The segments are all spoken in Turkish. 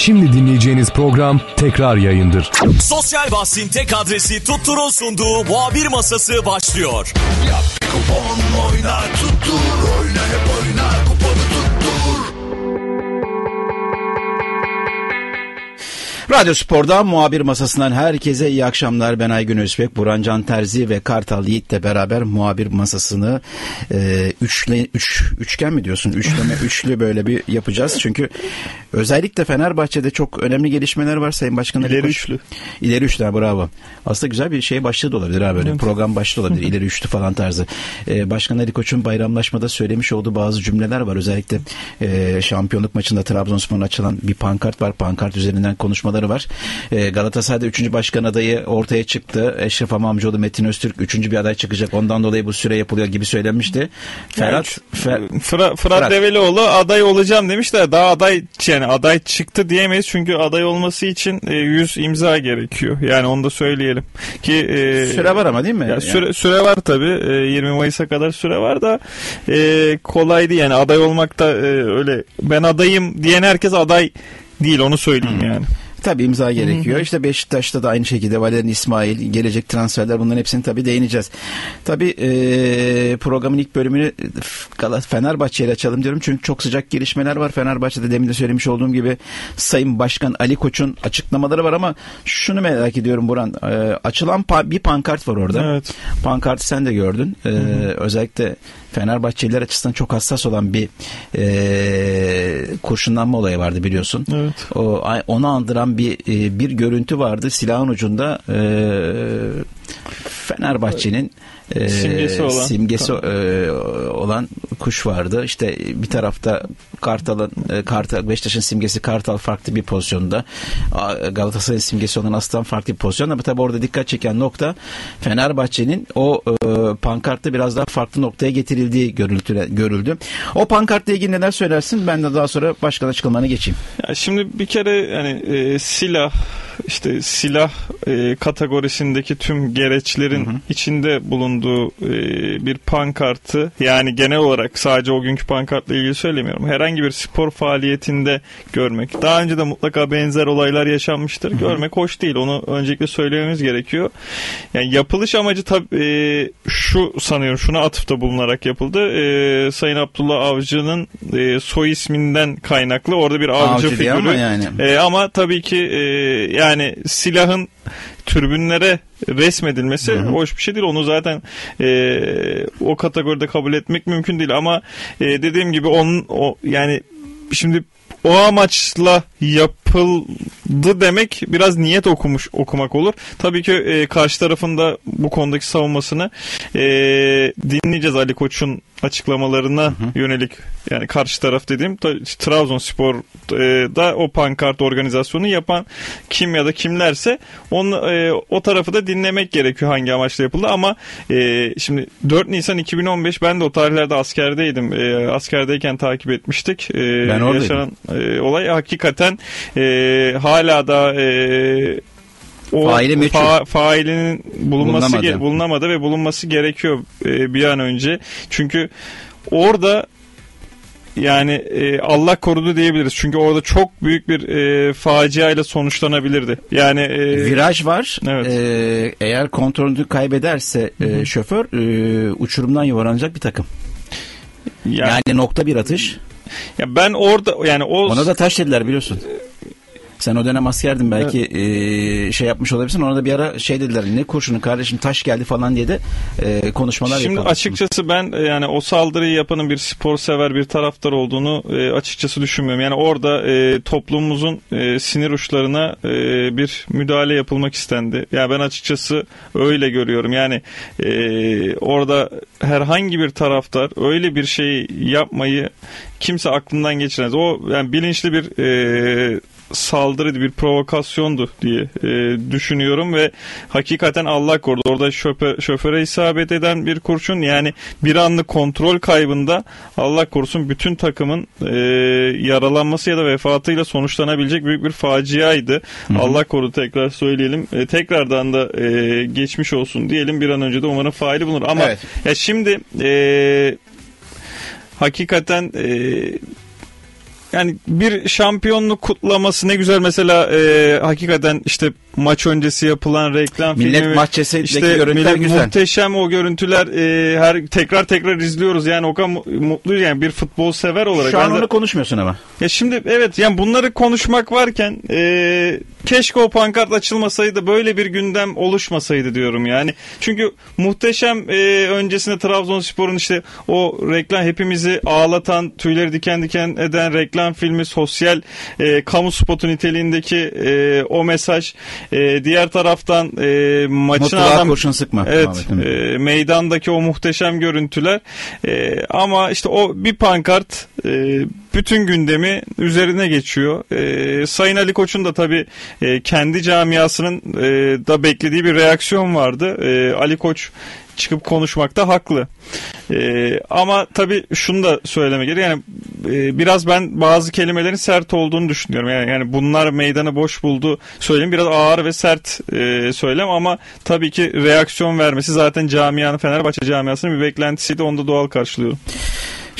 Şimdi dinleyeceğiniz program tekrar yayındır. Sosyal bahsin tek adresi Tuttur'un sunduğu muhabir masası başlıyor. Yap kupon oyna tuttur oyna hep oyna Radyo Spor'da muhabir masasından herkese iyi akşamlar. Ben Aygün Özbek, Buran Can Terzi ve Kartal Yiğit'le beraber muhabir masasını e, üçle, üç, üçgen mi diyorsun? Üçleme, üçlü böyle bir yapacağız. Çünkü özellikle Fenerbahçe'de çok önemli gelişmeler var Sayın Başkan. Ali İleri Koç. üçlü. İleri üçlü bravo. Aslında güzel bir şey başlığı da olabilir ha böyle. Program başlığı olabilir. İleri üçlü falan tarzı. Ee, Başkan Ali Koç'un bayramlaşmada söylemiş olduğu bazı cümleler var. Özellikle e, şampiyonluk maçında Trabzonspor'un açılan bir pankart var. Pankart üzerinden konuşmaları var. E, Galatasaray'da 3. başkan adayı ortaya çıktı. Eşref Amamcıoğlu, Metin Öztürk 3. bir aday çıkacak. Ondan dolayı bu süre yapılıyor gibi söylenmişti. Ferhat, Fer, Fırat, Fırat, Fırat. Develioğlu aday olacağım demiş de daha aday yani aday çıktı diyemeyiz çünkü aday olması için e, 100 imza gerekiyor. Yani onu da söyleyelim ki e, süre var ama değil mi? ya Yani- süre, süre var tabi 20 Mayıs'a kadar süre var da e, kolay değil yani aday olmak da e, öyle ben adayım diyen herkes aday değil onu söyleyeyim yani. Tabii imza gerekiyor. İşte Beşiktaş'ta da aynı şekilde Valerian İsmail, gelecek transferler bunların hepsini tabii değineceğiz. Tabii e, programın ilk bölümünü Fenerbahçe ile açalım diyorum. Çünkü çok sıcak gelişmeler var. Fenerbahçe'de demin de söylemiş olduğum gibi Sayın Başkan Ali Koç'un açıklamaları var ama şunu merak ediyorum Buran. E, açılan pa- bir pankart var orada. Evet. Pankartı sen de gördün. E, özellikle Fenerbahçeliler açısından çok hassas olan bir e, kurşunlanma olayı vardı biliyorsun. Evet. O onu andıran bir e, bir görüntü vardı. Silahın ucunda e, Fenerbahçe'nin e, Simgesi olan. simgesi e, olan kuş vardı. İşte bir tarafta Kartal'ın e, Kartal Beşiktaş'ın simgesi Kartal farklı bir pozisyonda. Galatasaray'ın simgesi olan Aslan farklı bir pozisyonda. Ama tabii orada dikkat çeken nokta Fenerbahçe'nin o e, pankartta biraz daha farklı noktaya getirildiği görüldü. görüldü. O pankartla ilgili neler söylersin? Ben de daha sonra başkan açıklamalarına geçeyim. Ya şimdi bir kere yani e, silah işte silah e, kategorisindeki tüm gereçlerin içinde bulunduğu e, bir pankartı yani genel olarak sadece o günkü pankartla ilgili söylemiyorum. Herhangi bir spor faaliyetinde görmek. Daha önce de mutlaka benzer olaylar yaşanmıştır. Görmek hoş değil. Onu öncelikle söylememiz gerekiyor. Yani yapılış amacı tabii e, şu sanıyorum şuna atıfta bulunarak yapıldı. E, Sayın Abdullah Avcı'nın e, soy isminden kaynaklı orada bir avcı, Avcı figürü. ama yani. E, ama tabii ki e, yani silahın türbünlere resmedilmesi hoş bir şey değil. Onu zaten e, o kategoride kabul etmek mümkün değil ama e, dediğim gibi onun o yani şimdi o amaçla yapıldı demek biraz niyet okumuş okumak olur. Tabii ki e, karşı tarafın da bu konudaki savunmasını e, dinleyeceğiz Ali Koç'un açıklamalarına yönelik yani karşı taraf dediğim ta- Trabzonspor e, o pankart organizasyonu yapan kim ya da kimlerse onu, e, o tarafı da dinlemek gerekiyor hangi amaçla yapıldı ama e, şimdi 4 Nisan 2015 ben de o tarihlerde askerdeydim. E, askerdeyken takip etmiştik. E, Ben oradaydım. yaşanan e, olay hakikaten e, hala da e, o Faili meçhul. fa- failinin bulunması Bulunamadı. ge- bulunamadı ve bulunması gerekiyor e, bir an önce. Çünkü orada yani e, Allah korudu diyebiliriz. Çünkü orada çok büyük bir e, faciayla sonuçlanabilirdi. Yani e, Viraj var. Evet. Ee, eğer kontrolünü kaybederse e, şoför e, uçurumdan yuvarlanacak bir takım. yani, Yani nokta bir atış. ya ben orada yani o Ona da taş dediler biliyorsun. Sen o dönem askerdin belki e, şey yapmış olabilirsin. Ona da bir ara şey dediler ne kurşunu kardeşim taş geldi falan diye de e, konuşmalar Şimdi açıkçası ben e, yani o saldırıyı yapanın bir spor sever bir taraftar olduğunu e, açıkçası düşünmüyorum. Yani orada e, toplumumuzun e, sinir uçlarına e, bir müdahale yapılmak istendi. Yani ben açıkçası öyle görüyorum. Yani e, orada herhangi bir taraftar öyle bir şey yapmayı kimse aklından geçirmez. O yani bilinçli bir e, saldırıydı, bir provokasyondu diye e, düşünüyorum ve hakikaten Allah korudu. Orada şoför, şoföre isabet eden bir kurşun yani bir anlık kontrol kaybında Allah korusun bütün takımın e, yaralanması ya da vefatıyla sonuçlanabilecek büyük bir faciaydı. Allah korudu tekrar söyleyelim. E, tekrardan da e, geçmiş olsun diyelim. Bir an önce de umarım faili bulunur. Ama Evet. ya şimdi e, hakikaten e, yani bir şampiyonluk kutlaması ne güzel. Mesela e, hakikaten işte maç öncesi yapılan reklam Millet filmi. Mahçesi'ndeki işte görüntüler millet güzel. Muhteşem o görüntüler e, her tekrar tekrar izliyoruz yani o kadar mu- mutluyuz yani bir futbol sever olarak. Şu an onu konuşmuyorsun ama. ya şimdi evet yani bunları konuşmak varken e, keşke o pankart açılmasaydı böyle bir gündem oluşmasaydı diyorum yani. Çünkü muhteşem e, öncesinde Trabzonspor'un işte o reklam hepimizi ağlatan tüyleri diken diken eden reklam filmi sosyal e, kamu spotu niteliğindeki e, o mesaj e, diğer taraftan e, maçın Mutluluğa adam kurşun sıkma. Evet, e, meydandaki o muhteşem görüntüler E, ama işte o bir pankart e, bütün gündemi üzerine geçiyor. E, Sayın Ali Koç'un da tabii e, kendi camiasının e, da beklediği bir reaksiyon vardı. E, Ali Koç çıkıp konuşmakta haklı. E, ama tabii şunu da söylemek gerekiyor. Yani e, biraz ben bazı kelimelerin sert olduğunu düşünüyorum. Yani, yani bunlar meydanı boş buldu söyleyeyim biraz ağır ve sert e, söylem ama tabii ki reaksiyon vermesi zaten camianın Fenerbahçe camiasının bir beklentisiydi. Onu da doğal karşılıyorum.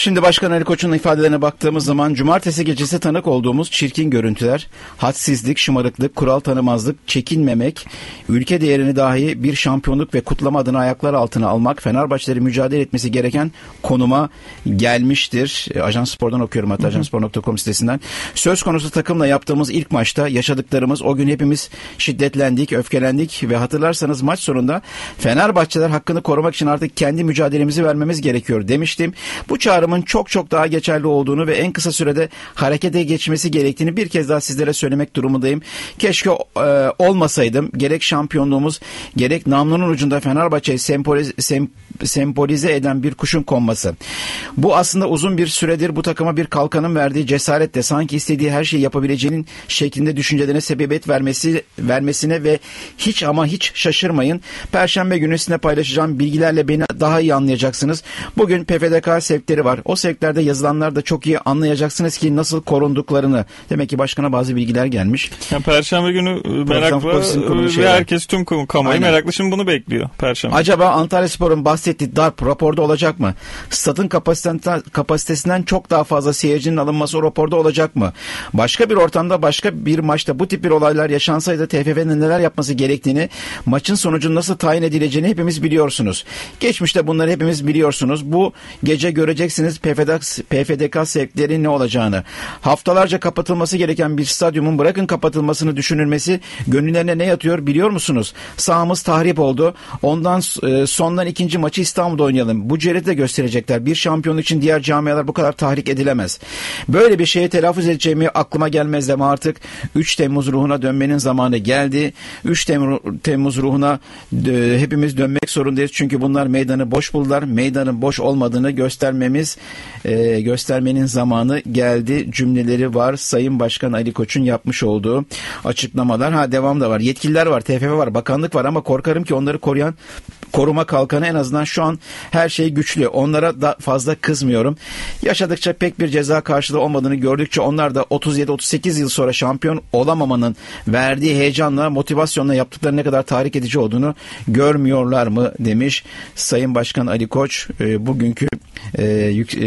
Şimdi Başkan Ali Koç'un ifadelerine baktığımız zaman cumartesi gecesi tanık olduğumuz çirkin görüntüler, hadsizlik, şımarıklık, kural tanımazlık, çekinmemek, ülke değerini dahi bir şampiyonluk ve kutlama adına ayaklar altına almak Fenerbahçeleri mücadele etmesi gereken konuma gelmiştir. E, Ajans Spor'dan okuyorum hatta ajanspor.com sitesinden. Söz konusu takımla yaptığımız ilk maçta yaşadıklarımız o gün hepimiz şiddetlendik, öfkelendik ve hatırlarsanız maç sonunda Fenerbahçeler hakkını korumak için artık kendi mücadelemizi vermemiz gerekiyor demiştim. Bu çağrımın çok çok daha geçerli olduğunu ve en kısa sürede harekete geçmesi gerektiğini bir kez daha sizlere söylemek durumundayım. Keşke e, olmasaydım. Gerek şampiyonluğumuz gerek namlunun ucunda Fenerbahçe'yi sembolize, sem, sembolize eden bir kuşun konması. Bu aslında uzun bir süredir bu takıma bir kalkanın verdiği cesaretle sanki istediği her şeyi yapabileceğinin şeklinde düşüncelerine sebebiyet vermesi vermesine ve hiç ama hiç şaşırmayın. Perşembe günü sizinle paylaşacağım bilgilerle beni daha iyi anlayacaksınız. Bugün PFDK sevkleri var. O sevklerde yazılanlar da çok iyi anlayacaksınız ki nasıl korunduklarını. Demek ki başkana bazı bilgiler gelmiş. Yani Perşembe günü e, konu e, ve herkes tüm kamu- kamuoyu Aynen. meraklı şimdi bunu bekliyor Perşembe. Acaba Antalya Spor'un bahsettiği darp raporda olacak mı? Statın kapasitesinden, çok daha fazla seyircinin alınması o raporda olacak mı? Başka bir ortamda başka bir maçta bu tip bir olaylar yaşansaydı TFF'nin neler yapması gerektiğini maçın sonucunun nasıl tayin edileceğini hepimiz biliyorsunuz. Geçmişte bunları hepimiz biliyorsunuz. Bu gece göreceksiniz PFDK, PFDK sevkleri ne olacağını. Haftalarca kapatılması gereken bir stadyumun bırakın kapatılmasını düşünülmesi gönüllerine ne yatıyor biliyor musunuz? Sahamız tahrip oldu. Ondan e, sondan ikinci maçı İstanbul'da oynayalım. Bu cüreti de gösterecekler. Bir şampiyonluk için diğer camialar bu kadar tahrik edilemez. Böyle bir şeyi telaffuz edeceğimi aklıma gelmez ama artık 3 Temmuz ruhuna dönmenin zamanı geldi. 3 Temmuz, Temmuz ruhuna e, hepimiz dönmek zorundayız. Çünkü bunlar meydanı boş buldular. Meydanın boş olmadığını göstermemiz e, göstermenin zamanı geldi cümleleri var. Sayın Başkan Ali Koç'un yapmış olduğu açıklamalar. Ha devam da var. Yetkililer var, TFF var, bakanlık var ama korkarım ki onları koruyan koruma kalkanı en azından şu an her şey güçlü. Onlara da fazla kızmıyorum. Yaşadıkça pek bir ceza karşılığı olmadığını gördükçe onlar da 37-38 yıl sonra şampiyon olamamanın verdiği heyecanla, motivasyonla yaptıkları ne kadar tahrik edici olduğunu görmüyorlar mı demiş Sayın Başkan Ali Koç e, bugünkü e, yük, e,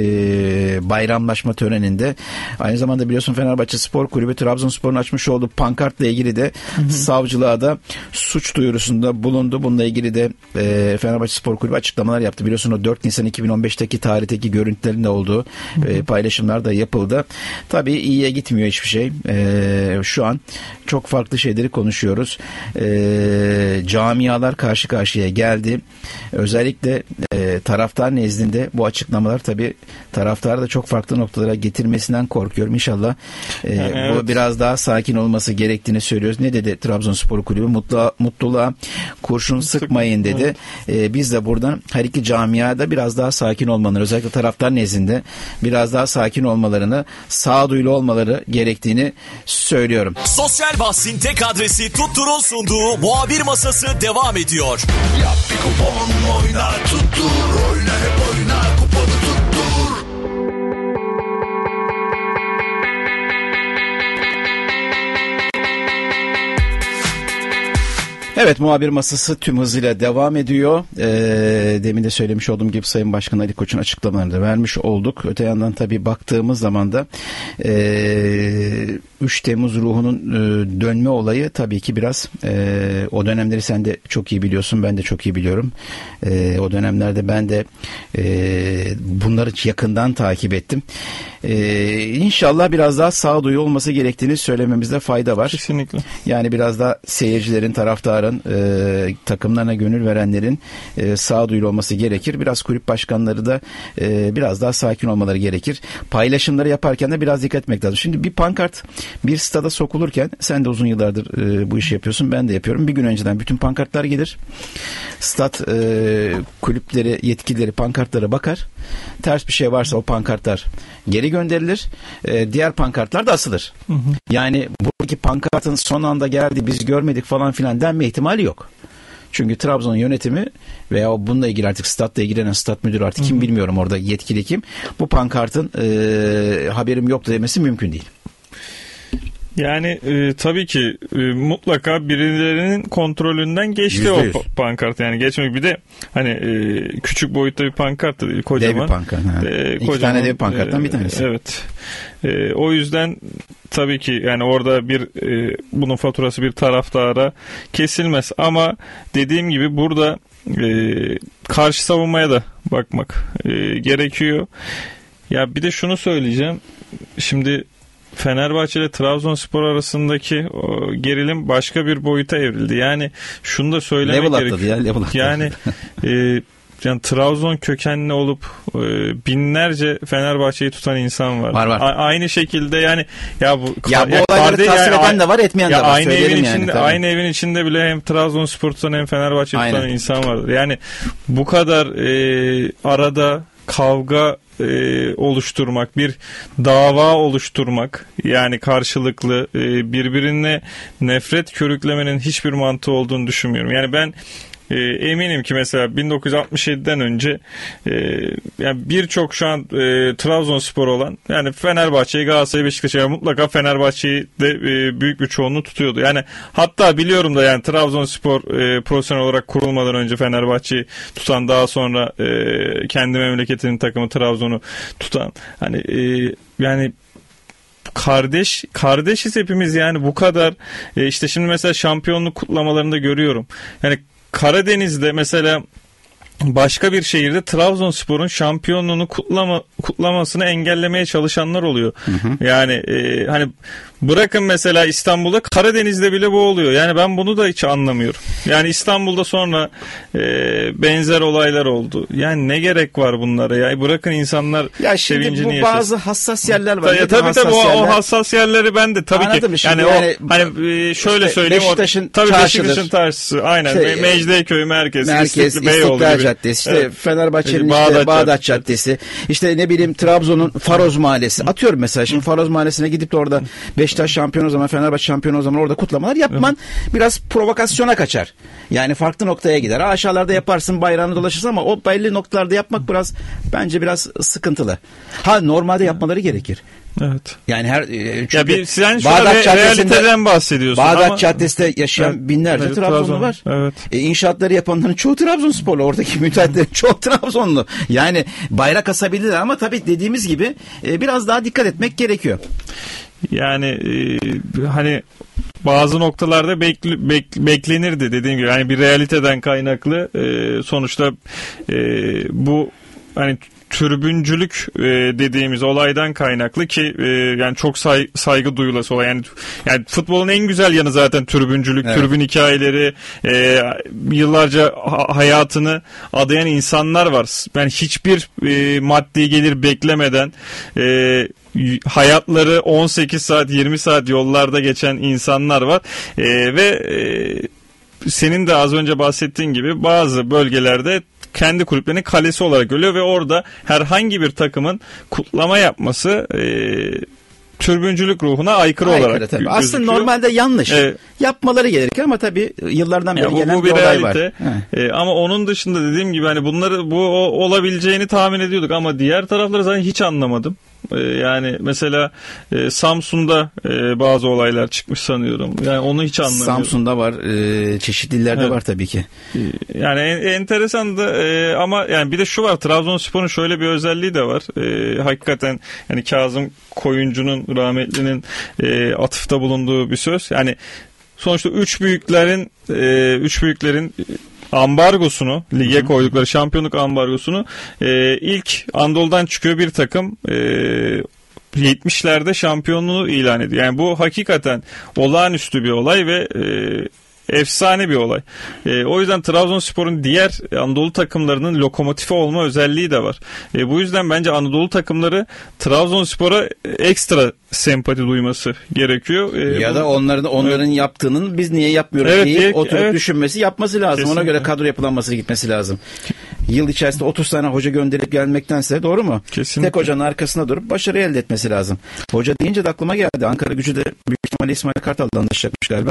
bayramlaşma töreninde. Aynı zamanda biliyorsun Fenerbahçe Spor Kulübü Trabzonspor'un açmış olduğu pankartla ilgili de savcılığa da suç duyurusunda bulundu. Bununla ilgili de e, Fenerbahçe Spor Kulübü açıklamalar yaptı. Biliyorsun o 4 Nisan 2015'teki tarihteki görüntülerin de olduğu e, paylaşımlar da yapıldı. Tabii iyiye gitmiyor hiçbir şey. E, şu an çok farklı şeyleri konuşuyoruz. E, camialar karşı karşıya geldi. Özellikle e, taraftar nezdinde bu açıklamalar tabii taraftarı da çok farklı noktalara getirmesinden korkuyorum. İnşallah e, Yani bu evet. biraz daha sakin olması gerektiğini söylüyoruz. Ne dedi Trabzonspor Kulübü? Mutluğa, mutluluğa kurşun sıkmayın dedi. E, biz de buradan her iki camiada biraz daha sakin olmaları özellikle taraftar nezdinde biraz daha sakin olmalarını sağduyulu olmaları gerektiğini söylüyorum. Sosyal bahsin tek adresi Tuttur'un sunduğu muhabir masası devam ediyor. Yap bir kupon oyna tuttur Oyna hep oyna kuponu tuttur Evet muhabir masası tüm hızıyla devam ediyor. Ee, demin de söylemiş olduğum gibi Sayın Başkan Ali Koç'un açıklamalarını da vermiş olduk. Öte yandan tabii baktığımız zaman da e, 3 Temmuz ruhunun e, dönme olayı tabii ki biraz e, o dönemleri sen de çok iyi biliyorsun ben de çok iyi biliyorum. E, o dönemlerde ben de e, bunları yakından takip ettim. E, inşallah biraz daha sağduyu olması gerektiğini söylememizde fayda var. Kesinlikle. Yani biraz da seyircilerin, taraftarın, e, takımlarına gönül verenlerin e, sağduyulu olması gerekir. Biraz kulüp başkanları da e, biraz daha sakin olmaları gerekir. Paylaşımları yaparken de biraz dikkat etmek lazım. Şimdi bir pankart bir stada sokulurken sen de uzun yıllardır e, bu işi yapıyorsun. Ben de yapıyorum. Bir gün önceden bütün pankartlar gelir. Stat e, kulüpleri, yetkilileri pankartlara bakar. Ters bir şey varsa o pankartlar geri gönderilir. E, diğer pankartlar da asılır. Yani buradaki pankartın son anda geldi biz görmedik falan filan denme ihtimali yok. Çünkü Trabzon yönetimi veya bununla ilgili artık statla ilgilenen stat müdürü artık kim bilmiyorum orada yetkili kim. Bu pankartın e, haberim yoktu demesi mümkün değil. Yani e, tabii ki e, mutlaka birilerinin kontrolünden geçti o pa- pankart yani geçmek bir de hani e, küçük boyutta bir pankart da değil kocaman. Dev bir pankart. ha. E, İki kocaman, tane dev pankarttan e, bir tanesi. Evet. E, o yüzden tabii ki yani orada bir e, bunun faturası bir taraftara kesilmez ama dediğim gibi burada e, karşı savunmaya da bakmak e, gerekiyor. Ya bir de şunu söyleyeceğim. Şimdi Fenerbahçe ile Trabzonspor arasındaki o gerilim başka bir boyuta evrildi. Yani şunu da söylemek Level gerekiyor. ya level atladı. Yani e, yani Trabzon kökenli olup e, binlerce Fenerbahçe'yi tutan insan var. Var, var. A- aynı şekilde yani ya bu Ya bu ya olayları tasvir yani eden de var, etmeyen ya de var. Aynı Söyleyelim evin yani, içinde tabii. aynı evin içinde bile hem Trabzonspor tutan hem Fenerbahçe tutan Aynen. insan vardır. Yani bu kadar e, arada kavga e, oluşturmak, bir dava oluşturmak yani karşılıklı e, birbirine nefret körüklemenin hiçbir mantığı olduğunu düşünmüyorum. Yani ben e, eminim ki mesela 1967'den önce e, yani birçok şu an e, Trabzonspor olan yani Fenerbahçe'yi Galatasaray'ı Beşiktaş'ı yani mutlaka Fenerbahçe'yi de e, büyük bir çoğunluğu tutuyordu. Yani hatta biliyorum da yani Trabzonspor e, profesyonel olarak kurulmadan önce Fenerbahçe'yi tutan daha sonra e, kendi memleketinin takımı Trabzon'u tutan hani e, yani kardeş kardeşiz hepimiz yani bu kadar e, işte şimdi mesela şampiyonluk kutlamalarında görüyorum. Yani Karadeniz'de mesela başka bir şehirde Trabzonspor'un şampiyonluğunu kutlama kutlamasını engellemeye çalışanlar oluyor. Yani e, hani bırakın mesela İstanbul'da Karadeniz'de bile bu oluyor. Yani ben bunu da hiç anlamıyorum. Yani İstanbul'da sonra e, benzer olaylar oldu. Yani ne gerek var bunlara ya? Bırakın insanlar Ya şimdi sevincini bu yaşasın. bazı hassas yerler var. Ya, tabii tabii o, o hassas yerleri ben de tabii Anladım ki. Yani, yani o hani e, şöyle işte söyleyeyim. Beşiktaş'ın tabii çarşıdır. Beşiktaş'ın çarşısı. Aynen. Şey, Me- Mecidiyeköy merkez, Merkez, İstiklal, Beyoğlu İstiklal. Caddesi, işte Evet. Fenerbahçe'nin Bağdat işte Bağdat Caddesi. İşte ne bileyim Trabzon'un Faroz Mahallesi. Atıyorum mesela şimdi Faroz Mahallesi'ne gidip de orada Beşiktaş şampiyon o zaman, Fenerbahçe şampiyon o zaman orada kutlamalar yapman biraz provokasyona kaçar. Yani farklı noktaya gider. Ha, Aşağılarda yaparsın bayrağını dolaşırsın ama o belli noktalarda yapmak biraz bence biraz sıkıntılı. Ha normalde yapmaları gerekir. Evet. Yani her e, çünkü Ya bir sen Bağdat re- realiteden bahsediyorsun Bağdat ama Caddesi'nde yaşayan Evet. binlerce Evet, Trabzonlu Trabzon. var. Evet. E, inşaatları yapanların çoğu Trabzonsporlu. Oradaki müteahhitlerin çoğu Trabzonlu. Yani bayrak asabilirler ama tabii dediğimiz gibi e, biraz daha dikkat etmek gerekiyor. Yani e, hani bazı noktalarda bekl- bek- beklenirdi dediğim gibi. Yani bir realiteden kaynaklı e, sonuçta e, bu hani türbüncülük e, dediğimiz olaydan kaynaklı ki e, yani çok say- saygı duyulası olay. Yani yani futbolun en güzel yanı zaten türbüncülük, Evet. türbün hikayeleri, e, yıllarca ha- hayatını adayan insanlar var. Yani hiçbir e, maddi gelir beklemeden e, hayatları 18 saat 20 saat yollarda geçen insanlar var E, ve e, senin de az önce bahsettiğin gibi bazı bölgelerde kendi kulüplerinin kalesi olarak görüyor ve orada herhangi bir takımın kutlama yapması e, türbüncülük ruhuna aykırı, Aykırı olarak tabii. gö- Aslında gözüküyor. normalde yanlış. Evet. Yapmaları gerekir ama tabii yıllardan beri bu, gelen bu bir, bir olay var. realite. He. E, ama onun dışında dediğim gibi hani bunları bu o- olabileceğini tahmin ediyorduk ama diğer tarafları zaten hiç anlamadım. E, yani mesela e, Samsun'da e, bazı olaylar çıkmış sanıyorum. Yani onu hiç anlamıyorum. Samsun'da var, e, çeşitli illerde Evet. var tabii ki. Yani en- enteresan da e, ama yani bir de şu var Trabzonspor'un şöyle bir özelliği de var. E, hakikaten yani Kazım Koyuncu'nun rahmetlinin e, atıfta bulunduğu bir söz. Yani sonuçta üç büyüklerin e, üç büyüklerin ambargosunu lige koydukları şampiyonluk ambargosunu e, ilk Anadolu'dan çıkıyor bir takım e, 70'lerde şampiyonluğu ilan ediyor. Yani bu hakikaten olağanüstü bir olay ve e, efsane bir olay. E, o yüzden Trabzonspor'un diğer Anadolu takımlarının lokomotifi olma özelliği de var. E, bu yüzden bence Anadolu takımları Trabzonspor'a ekstra sempati duyması gerekiyor. E, Ya bu- da onların onların yaptığının biz niye yapmıyoruz Evet, diye- oturup evet. düşünmesi, yapması lazım. Ona Kesinlikle. göre kadro yapılanması gitmesi lazım. Yıl içerisinde 30 tane hoca gönderip gelmektense doğru mu? Kesinlikle. Tek hocanın arkasında durup başarı elde etmesi lazım. Hoca deyince de aklıma geldi. Ankara gücü de büyük ihtimalle İsmail Kartal'la anlaşacakmış galiba.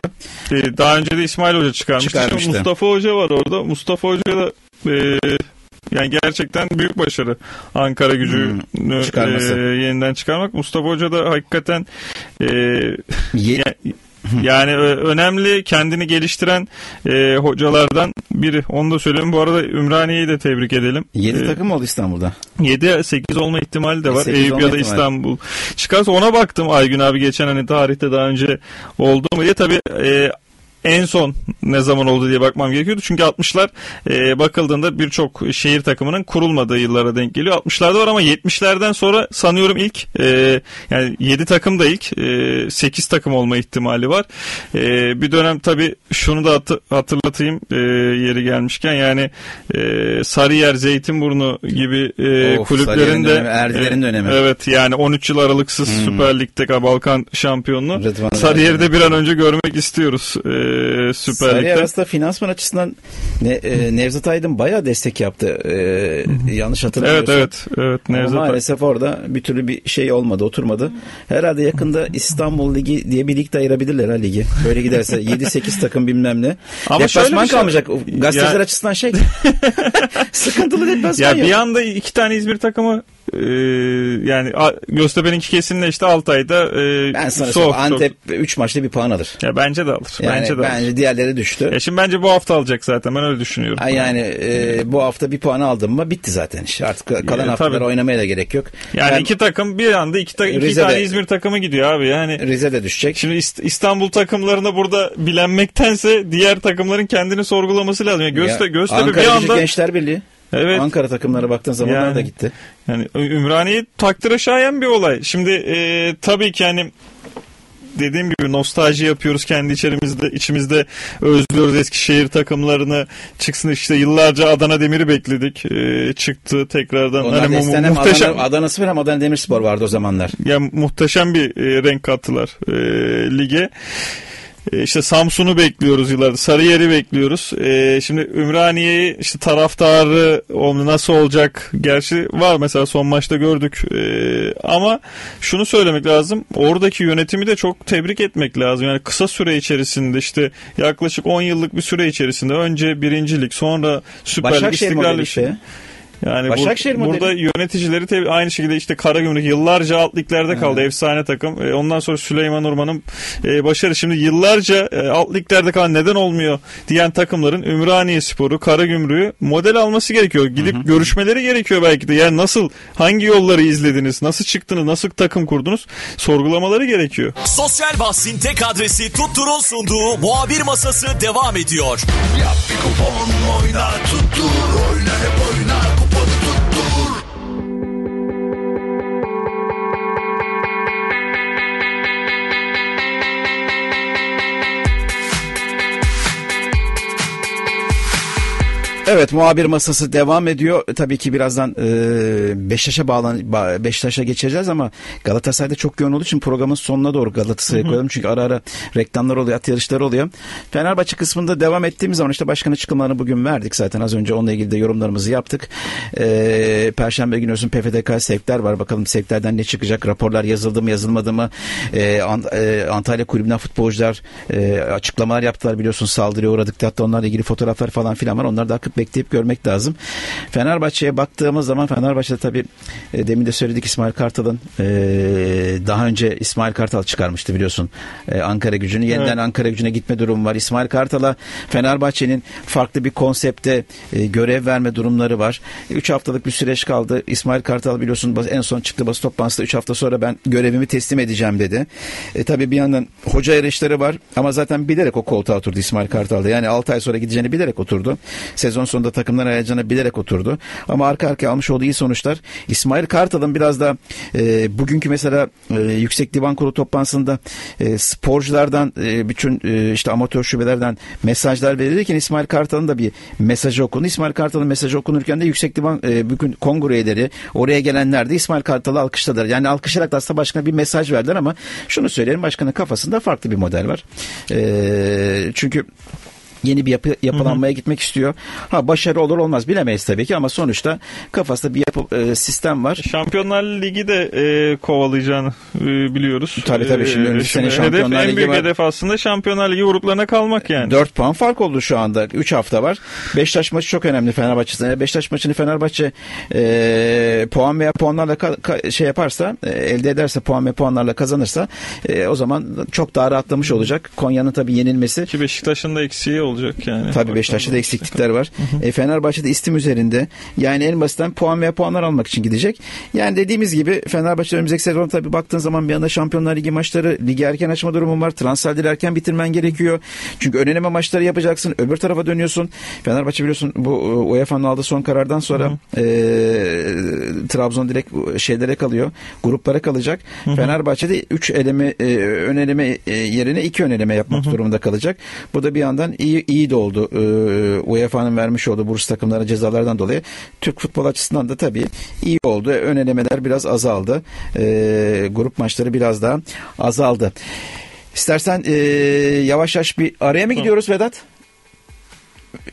E, daha önce de İsmail Hoca çıkarmıştı. Çıkarmıştı. Şimdi Mustafa Hoca var orada. Mustafa Hoca da e, yani gerçekten büyük başarı Ankara gücü Hmm, çıkarması. yeniden çıkarmak. Mustafa Hoca da hakikaten e, Ye- ya- yani önemli kendini geliştiren e, hocalardan biri. Onu da söyleyeyim. Bu arada Ümraniye'yi de tebrik edelim. 7 E, takım oldu İstanbul'da. 7-8 olma ihtimali de var. 8 Eyüp ya da ihtimali. İstanbul. Çıkarsa ona baktım Aygün abi geçen hani tarihte daha önce oldu mu diye. Tabii e, en son ne zaman oldu diye bakmam gerekiyordu. Çünkü 60'lar e, bakıldığında birçok şehir takımının kurulmadığı yıllara denk geliyor. 60'larda var ama 70'lerden sonra sanıyorum ilk e, yani 7 takım da ilk e, 8 takım olma ihtimali var. E, bir dönem tabii şunu da hatı- hatırlatayım e, yeri gelmişken yani e, Sarıyer, Zeytinburnu gibi e, Of, kulüplerin Sarıyer'in de Erdiler'in e, dönemi. Evet yani 13 yıl aralıksız Süper Lig'de Balkan şampiyonluğu. Rıdvan Sarıyer'i de Erdoğan. bir an önce görmek istiyoruz e, Süper Sarıyer Lig'de. aslında finansman açısından ne, e, Nevzat Aydın bayağı destek yaptı. E, yanlış hatırlamıyorsam. Evet evet evet Ama Nevzat. maalesef orada bir türlü bir şey olmadı, oturmadı. Herhalde yakında İstanbul Ligi diye bir lig de ayırabilirler ha ligi. Böyle giderse 7-8 takım bilmem ne. Ama deplasman şey- kalmayacak. Gazeteciler Ya- açısından şey. Sıkıntılı deplasman Ya yok. bir anda iki tane İzmir takımı e, yani A- Göztepe'ninki kesinle işte Altay'da e, Ben sana soğuk. Antep 3 maçta bir puan alır. Ya bence de alır. Yani bence de bence alır. diğerleri düştü. Ya şimdi bence bu hafta alacak zaten ben öyle düşünüyorum. Ha yani e, bu hafta bir puan aldım mı bitti zaten iş. Artık kalan Ya, haftalar oynamaya da gerek yok. Yani Ben- iki takım bir anda iki, ta- iki Rize'de- tane İzmir takımı gidiyor abi yani. Rize de düşecek. Şimdi İst- İstanbul takımlarına burada bilenmektense diğer takımların kendini sorgulaması lazım. Yani Gözte, Ya, Göztepe Ankara bir anda Gençler Birliği. Evet Ankara takımlara baktığın zaman Yani. da gitti. yani Ümraniye takdire şayan bir olay. Şimdi e, tabii ki hani dediğim gibi nostalji yapıyoruz kendi içerimizde içimizde özlüyoruz Eskişehir takımlarını çıksın işte yıllarca Adana Demir'i bekledik E, çıktı tekrardan Onlar hani mu- muhteşem Adana, Adana Spor hem Adana Demirspor vardı o zamanlar. ya muhteşem bir e, renk kattılar e, lige. E, işte Samsun'u bekliyoruz yıllardır. Sarıyer'i bekliyoruz. E, şimdi Ümraniye'yi işte taraftarı nasıl olacak? Gerçi var mesela son maçta gördük. E, ama şunu söylemek lazım. Oradaki yönetimi de çok tebrik etmek lazım. Yani kısa süre içerisinde işte yaklaşık 10 yıllık bir süre içerisinde önce birincilik sonra Süper Lig istikrarlı modeli işte. Yani bu- Başakşehir modeli. burada yöneticileri tabii aynı şekilde işte Karagümrük yıllarca alt liglerde kaldı. Efsane takım. E, ondan sonra Süleyman Urman'ın e, başarı. Şimdi yıllarca e, alt liglerde kalan neden olmuyor diyen takımların Ümraniye Sporu, Karagümrük'ü model alması gerekiyor. Gidip görüşmeleri gerekiyor belki de. Yani nasıl, hangi yolları izlediniz, nasıl çıktınız, nasıl takım kurdunuz sorgulamaları gerekiyor. Sosyal bahsin tek adresi Tuttur'un sunduğu muhabir masası devam ediyor. Yap bir kupon oyna tuttur Oyna hep oyna Evet muhabir masası devam ediyor. Tabii ki birazdan e, Beşiktaş'a bağlan ba- Beşiktaş'a geçeceğiz ama Galatasaray'da çok yoğun olduğu için programın sonuna doğru Galatasaray'ı koyalım. Çünkü ara ara reklamlar oluyor, at yarışları oluyor. Fenerbahçe kısmında devam ettiğimiz zaman işte başkan açıklamalarını bugün verdik zaten. Az önce onunla ilgili de yorumlarımızı yaptık. E, Perşembe günü olsun PFDK sevkler var. Bakalım sevklerden ne çıkacak? Raporlar yazıldı mı, yazılmadı mı? E, Ant- e, Antalya Kulübü'nden futbolcular e, açıklamalar yaptılar biliyorsun saldırıya uğradık. Hatta onlarla ilgili fotoğraflar falan filan var. Onları da akıp bekleyip görmek lazım. Fenerbahçe'ye baktığımız zaman Fenerbahçe'de tabii e, demin de söyledik İsmail Kartal'ın e, daha önce İsmail Kartal çıkarmıştı biliyorsun e, Ankara gücünü. Yeniden Evet. Ankara gücüne gitme durumu var. İsmail Kartal'a Fenerbahçe'nin farklı bir konsepte e, görev verme durumları var. 3 haftalık bir süreç kaldı. İsmail Kartal biliyorsun en son çıktı basın toplantısında 3 hafta sonra ben görevimi teslim edeceğim dedi. E, tabii bir yandan hoca yarışları var ama zaten bilerek o koltuğa oturdu İsmail Kartal'da. Yani 6 ay sonra gideceğini bilerek oturdu. Sezon sonunda takımdan ayrılacağını bilerek oturdu. Ama arka arkaya almış olduğu iyi sonuçlar. İsmail Kartal'ın biraz da e, bugünkü mesela e, Yüksek Divan Kurulu toplantısında e, sporculardan e, bütün e, işte amatör şubelerden mesajlar verilirken İsmail Kartal'ın da bir mesajı okundu. İsmail Kartal'ın mesajı okunurken de Yüksek Divan e, bugün kongre üyeleri oraya gelenler de İsmail Kartal'ı alkışladılar. Yani alkışlayarak da aslında başkana bir mesaj verdiler ama şunu söyleyelim başkanın kafasında farklı bir model var. E, çünkü yeni bir yapı, yapılanmaya gitmek istiyor. Ha başarı olur olmaz bilemeyiz tabii ki ama sonuçta kafasında bir yapı, e, sistem var. Şampiyonlar Ligi de e, kovalayacağını e, biliyoruz. Tabii, tabii. Şimdi önümüzdeki sene hedef, Şampiyonlar En Ligi büyük var. hedef aslında Şampiyonlar Ligi gruplarına kalmak yani. 4 puan fark oldu şu anda. 3 hafta var. Beşiktaş maçı çok önemli Fenerbahçe'sine. Beşiktaş maçını Fenerbahçe e, puan veya puanlarla ka- ka- şey yaparsa, e, elde ederse puan ve puanlarla kazanırsa e, o zaman çok daha rahatlamış olacak. Konya'nın tabii yenilmesi Ki Beşiktaş'ın da eksiği olacak yani. Tabii Beşiktaş'ta da eksiklikler var. e, Fenerbahçe'de istim üzerinde. Yani en basitten puan veya puanlar almak için gidecek. Yani dediğimiz gibi Fenerbahçe önümüzdeki sezon tabii baktığın zaman bir anda Şampiyonlar Ligi maçları, ligi erken açma durumun var. Transferleri erken bitirmen gerekiyor. Çünkü öneleme maçları yapacaksın. Öbür tarafa dönüyorsun. Fenerbahçe biliyorsun bu e, UEFA'nın aldığı son karardan sonra e, Trabzon direkt şeylere kalıyor. Gruplara kalacak. Fenerbahçe'de 3 eleme e, ön eleme e, yerine 2 ön eleme yapmak durumunda kalacak. Bu da bir yandan iyi iyi de oldu. E, UEFA'nın vermiş olduğu burs takımlarına cezalardan dolayı Türk futbol açısından da tabii iyi oldu. Ön elemeler biraz azaldı. E, grup maçları biraz daha azaldı. İstersen e, yavaş yavaş bir araya mı gidiyoruz Vedat?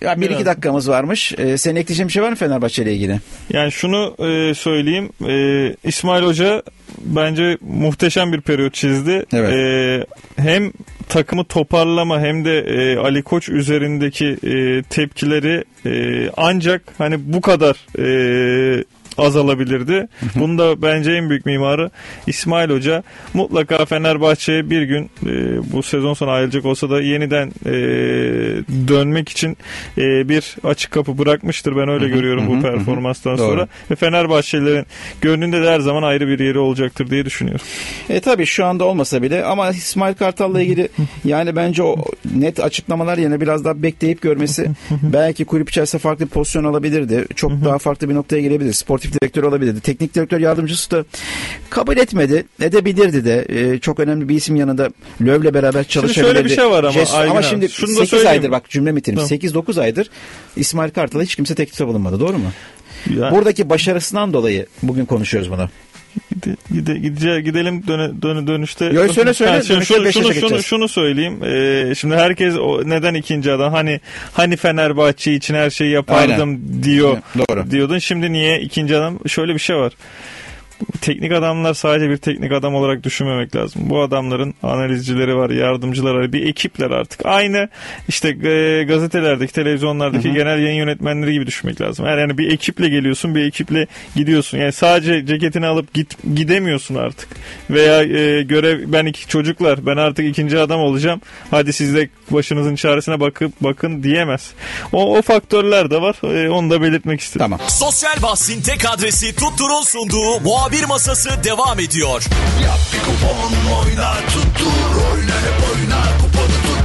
Ya bir iki dakikamız varmış. E, senin ekleyeceğin bir şey var mı Fenerbahçe ile ilgili? Yani şunu e, söyleyeyim. E, İsmail Hoca bence muhteşem bir periyot çizdi. Evet. E, hem takımı toparlama hem de e, Ali Koç üzerindeki e, tepkileri e, ancak hani bu kadar e, azalabilirdi. Bunda bence en büyük mimarı İsmail Hoca. Mutlaka Fenerbahçe'ye bir gün e, bu sezon sonu ayrılacak olsa da yeniden e, dönmek için e, bir açık kapı bırakmıştır. Ben öyle görüyorum bu performanstan sonra. Ve Fenerbahçelilerin gönlünde de her zaman ayrı bir yeri olacaktır diye düşünüyorum. E tabii şu anda olmasa bile ama İsmail Kartal'la ilgili yani bence o net açıklamalar yerine biraz daha bekleyip görmesi belki kulüp içerisinde farklı bir pozisyon alabilirdi. Çok daha farklı bir noktaya gelebilir. Sportif direktör olabilirdi. Teknik direktör yardımcısı da kabul etmedi. Edebilirdi de. E, çok önemli bir isim yanında Löv'le beraber çalışabilirdi. şöyle bir şey var ama Aygün ama şimdi şunu da 8 söyleyeyim. aydır bak cümle bitirmiş. Tamam. 8-9 aydır İsmail Kartal'a hiç kimse teklifte bulunmadı. Doğru mu? Ya, Buradaki başarısından dolayı bugün konuşuyoruz bunu. Gide, gide, gidece- gidelim döne, dönü- dönüşte. Yo, söyle, söyle. Ha, şimdi şunu, şunu, şunu, şunu söyleyeyim. Ee, şimdi herkes o, neden ikinci adam? Hani hani Fenerbahçe için her şeyi yapardım diyor. Doğru. Diyordun. Şimdi niye ikinci adam? Şöyle bir şey var. Teknik adamlar sadece bir teknik adam olarak düşünmemek lazım. Bu adamların analizcileri var, yardımcıları var, bir ekipler artık. Aynı işte e, gazetelerdeki, televizyonlardaki genel yayın yönetmenleri gibi düşünmek lazım. Eğer yani bir ekiple geliyorsun, bir ekiple gidiyorsun. Yani sadece ceketini alıp git gidemiyorsun artık. Veya e, görev ben iki çocuklar, ben artık ikinci adam olacağım. Hadi siz de başınızın çaresine bakıp bakın diyemez. O, o faktörler de var. E, onu da belirtmek istedim. Tamam. Sosyal bahsin tek adresi Tuttur'un sunduğu muhabir masası devam ediyor. Yap bir kupon oyna tuttur Oyna hep oyna kuponu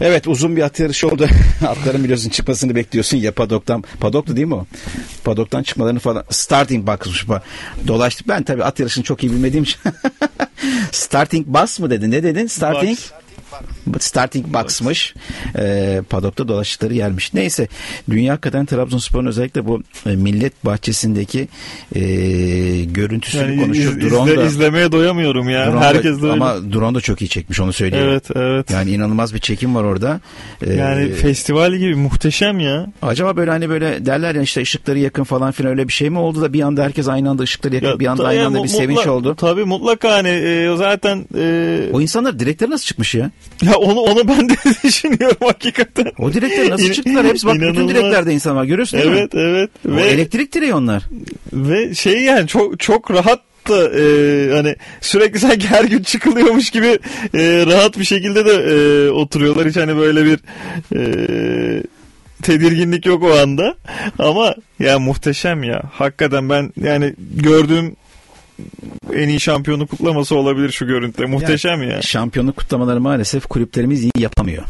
Evet uzun bir at yarışı oldu. Atların biliyorsun çıkmasını bekliyorsun ya padoktan. Padoktu değil mi o? Padoktan çıkmalarını falan. Starting bu. Dolaştık. Ben tabii at yarışını çok iyi bilmediğim için. Starting bus mı dedin? Ne dedin? Starting? Box. Starting box'mış. E, padokta dolaştıkları yermiş. Neyse dünya hakikaten Trabzonspor'un özellikle bu e, millet bahçesindeki e, görüntüsünü Yani konuşuyor. iz- drone izle- da, izlemeye doyamıyorum ya. drone da- Herkes öyle. ama drone da çok iyi çekmiş onu söyleyeyim. Evet evet. Yani inanılmaz bir çekim var orada. E, Yani festival gibi muhteşem ya. acaba böyle hani böyle derler ya işte ışıkları yakın falan filan öyle bir şey mi oldu da bir anda herkes aynı anda ışıkları yakın Ya bir anda aynı anda mu- bir sevinç oldu. Tabii mutlaka hani e, zaten e, O insanlar direkleri nasıl çıkmış ya? Ya onu onu ben de düşünüyorum hakikaten. O direkleri nasıl çıktılar? Hepsi bak bütün İnanılmaz. direklerde insan var. Görüyorsun değil mi? Evet evet ve elektrik direği onlar. ve şey yani çok çok rahat da e, hani sürekli sanki her gün çıkılıyormuş gibi e, rahat bir şekilde de e, oturuyorlar. Hiç hani böyle bir e, tedirginlik yok o anda. Ama ya muhteşem ya. Hakikaten ben yani gördüğüm en iyi şampiyonluk kutlaması olabilir şu görüntüde. Muhteşem ya. Şampiyonluk kutlamaları maalesef kulüplerimiz iyi yapamıyor.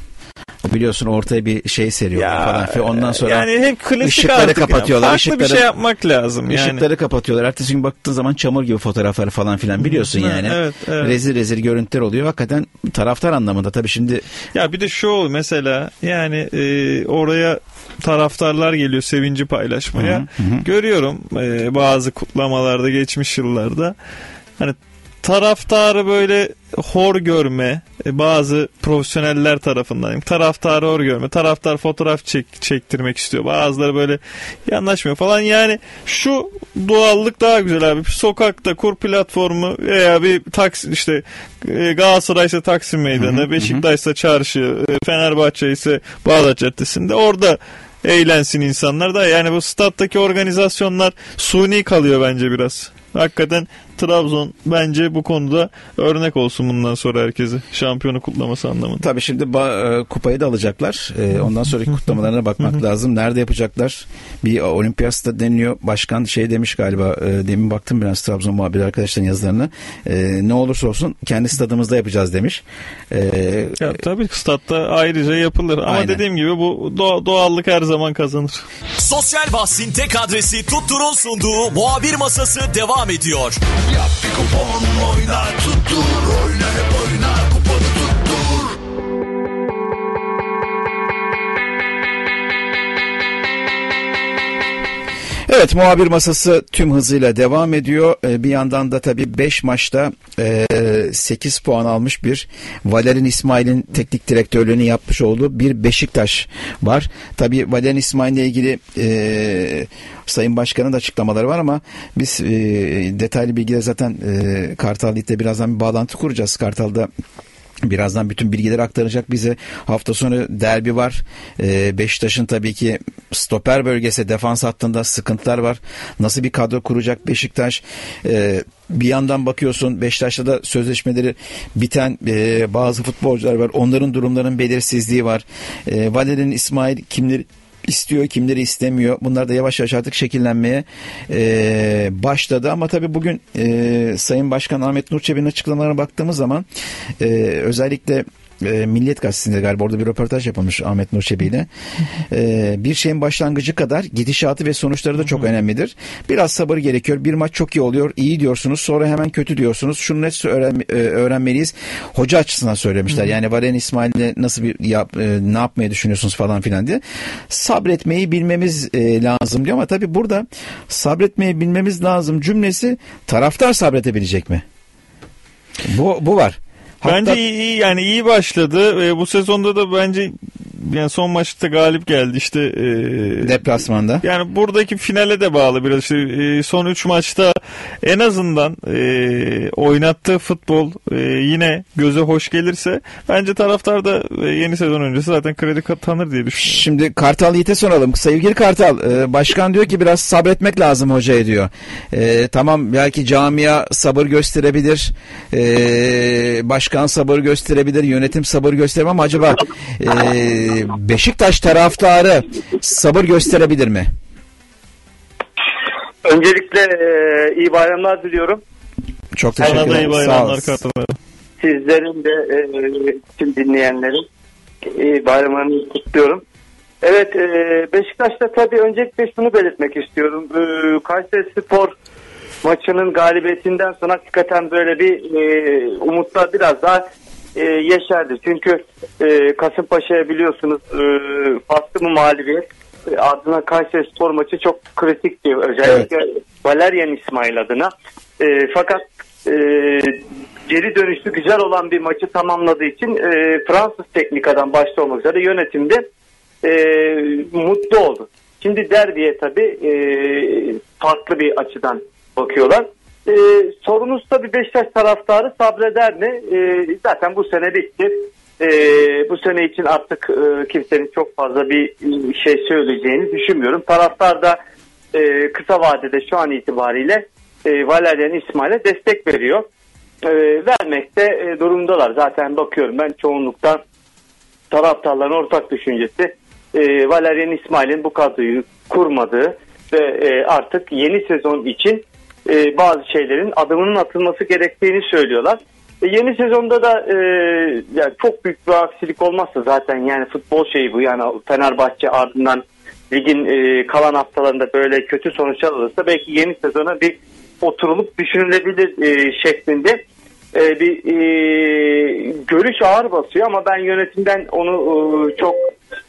Biliyorsun ortaya bir şey seriyorlar falan filan. Ondan sonra yani hep klasik ışıkları ya. kapatıyorlar, Farklı bir ışıkları- şey yapmak lazım yani. ışıkları kapatıyorlar. Ertesi gün baktığın zaman çamur gibi fotoğrafları falan filan biliyorsun Hı, yani. evet, evet. Rezil rezil görüntüler oluyor. Hakikaten taraftar anlamında tabii şimdi Ya bir de şu ol mesela yani e, oraya taraftarlar geliyor sevinci paylaşmaya. Görüyorum e, bazı kutlamalarda geçmiş yıllarda hani taraftarı böyle hor görme e, bazı profesyoneller tarafından taraftarı hor görme taraftar fotoğraf çek, çektirmek istiyor. Bazıları böyle yanlaşmıyor falan. Yani şu doğallık daha güzel abi. Sokakta kur platformu veya bir taksi işte e, Galatasaray ise Taksim Meydanı Beşiktaş ise çarşı e, Fenerbahçe ise Bağdat Caddesi'nde orada eğlensin insanlar da. Yani bu stattaki organizasyonlar suni kalıyor bence biraz. Hakikaten Trabzon bence bu konuda örnek olsun bundan sonra herkese. Şampiyonu kutlaması anlamında. Tabii şimdi ba- e, kupayı da alacaklar. E, ondan sonraki kutlamalarına bakmak lazım. Nerede yapacaklar? Bir olimpiyasta deniliyor. Başkan şey demiş galiba. e, demin baktım biraz Trabzon muhabiri arkadaşların yazılarına. E, ne olursa olsun kendi stadımızda yapacağız demiş. E, Ya tabii statta ayrıca yapılır ama Aynen. dediğim gibi bu doğa- doğallık her zaman kazanır. Sosyal bahsin tek adresi Tuttur'un sunduğu muhabir masası devam ediyor. Yap bir kupon oyna tuttur Evet muhabir masası tüm hızıyla devam ediyor. Ee, bir yandan da tabii 5 maçta e, 8 puan almış bir Valerian İsmail'in teknik direktörlüğünü yapmış olduğu bir Beşiktaş var. Tabii Valerian İsmail ile ilgili e, Sayın Başkan'ın da açıklamaları var ama biz e, detaylı bilgiler zaten e, Kartal birazdan bir bağlantı kuracağız. Kartal'da Birazdan bütün bilgileri aktaracak bize. Hafta sonu derbi var. Ee, Beşiktaş'ın tabii ki stoper bölgesi defans hattında sıkıntılar var. Nasıl bir kadro kuracak Beşiktaş? Ee, bir yandan bakıyorsun Beşiktaş'ta da sözleşmeleri biten e, bazı futbolcular var. Onların durumlarının belirsizliği var. E, Valerian İsmail kimleri istiyor, kimleri istemiyor. Bunlar da yavaş yavaş artık şekillenmeye e, başladı. Ama tabii bugün e, Sayın Başkan Ahmet Nur Çebi'nin açıklamalarına baktığımız zaman e, özellikle e, Milliyet Gazetesi'nde galiba orada bir röportaj yapılmış Ahmet Nur Çebi ile. E, bir şeyin başlangıcı kadar gidişatı ve sonuçları da çok önemlidir. Biraz sabır gerekiyor. Bir maç çok iyi oluyor. iyi diyorsunuz. Sonra hemen kötü diyorsunuz. Şunu net öğren, e, öğrenmeliyiz. Hoca açısından söylemişler. Yani Valen İsmail'le nasıl bir yap, e, ne yapmayı düşünüyorsunuz falan filan diye. Sabretmeyi bilmemiz e, lazım diyor ama tabii burada sabretmeyi bilmemiz lazım cümlesi taraftar sabredebilecek mi? Bu, bu var. Bence Hatta- iyi, iyi yani iyi başladı. E, bu sezonda da bence yani son maçta galip geldi işte. E, deplasmanda. yani buradaki finale de bağlı biraz işte e, son 3 maçta en azından e, oynattığı futbol e, yine göze hoş gelirse bence taraftar da e, yeni sezon öncesi zaten kredi tanır diye düşünüyorum. Şimdi Kartal Yiğit'e soralım. Sevgili Kartal, e, başkan diyor ki biraz sabretmek lazım hocaya diyor. E, tamam belki camia sabır gösterebilir, e, başkan sabır gösterebilir, yönetim sabır gösterebilir ama acaba e, Beşiktaş taraftarı sabır gösterebilir mi? Öncelikle e, iyi bayramlar diliyorum. Çok Sana teşekkür da iyi ederim. Sağ bayramlar olun. Kartal. Sizlerin de e, tüm dinleyenlerin iyi bayramlarını kutluyorum. Evet e, Beşiktaş'ta tabii öncelikle şunu belirtmek istiyorum. E, Kayseri Spor maçının galibiyetinden sonra hakikaten böyle bir e, umutlar biraz daha e, yeşerdi. Çünkü e, Kasımpaşa'ya biliyorsunuz e, farklı mı mağlubiyet e, adına Kayseri Spor maçı çok kritikti. Özellikle Valerian İsmail adına. E, fakat e, geri dönüşlü güzel olan bir maçı tamamladığı için e, Fransız teknikadan başta olmak üzere yönetimde e, mutlu oldu. Şimdi derbiye tabii e, farklı bir açıdan bakıyorlar. E, sorunuz tabii Beşiktaş taraftarı sabreder mi? E, zaten bu sene bitti. E, bu sene için artık e, kimsenin çok fazla bir şey söyleyeceğini düşünmüyorum. Taraftar da e, kısa vadede şu an itibariyle e, Valerian İsmail'e destek veriyor. E, vermekte e, durumdalar. Zaten bakıyorum ben çoğunlukta taraftarların ortak düşüncesi e, Valerian İsmail'in bu kadroyu kurmadığı ve e, artık yeni sezon için e, bazı şeylerin adımının atılması gerektiğini söylüyorlar. E, yeni sezonda da e, yani çok büyük bir aksilik olmazsa zaten yani futbol şeyi bu yani Fenerbahçe ardından ligin e, kalan haftalarında böyle kötü sonuçlar alırsa belki yeni sezona bir oturulup düşünülebilir e, şeklinde e, bir e, görüş ağır basıyor ama ben yönetimden onu e, çok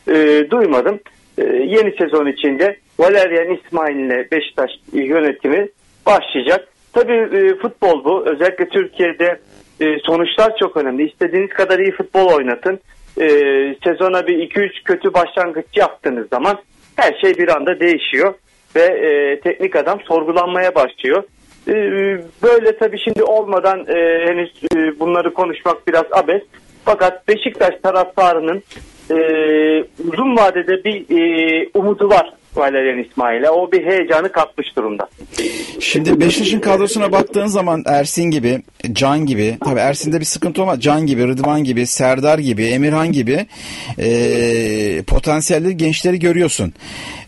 e, duymadım. E, yeni sezon içinde Valerian İsmail ile Beşiktaş yönetimi başlayacak. Tabii e, futbol bu. Özellikle Türkiye'de e, sonuçlar çok önemli. İstediğiniz kadar iyi futbol oynatın. E, sezona bir 2-3 kötü başlangıç yaptığınız zaman her şey bir anda değişiyor ve e, teknik adam sorgulanmaya başlıyor. E, böyle tabii şimdi olmadan e, henüz e, bunları konuşmak biraz abes. Fakat Beşiktaş taraftarının e, uzun vadede bir e, umudu var Valerian İsmail'e. O bir heyecanı katmış durumda. Şimdi Beşiktaş'ın kadrosuna baktığın zaman Ersin gibi, Can gibi, tabii Ersin'de bir sıkıntı olmaz. Can gibi, Rıdvan gibi, Serdar gibi, Emirhan gibi e, potansiyelli gençleri görüyorsun.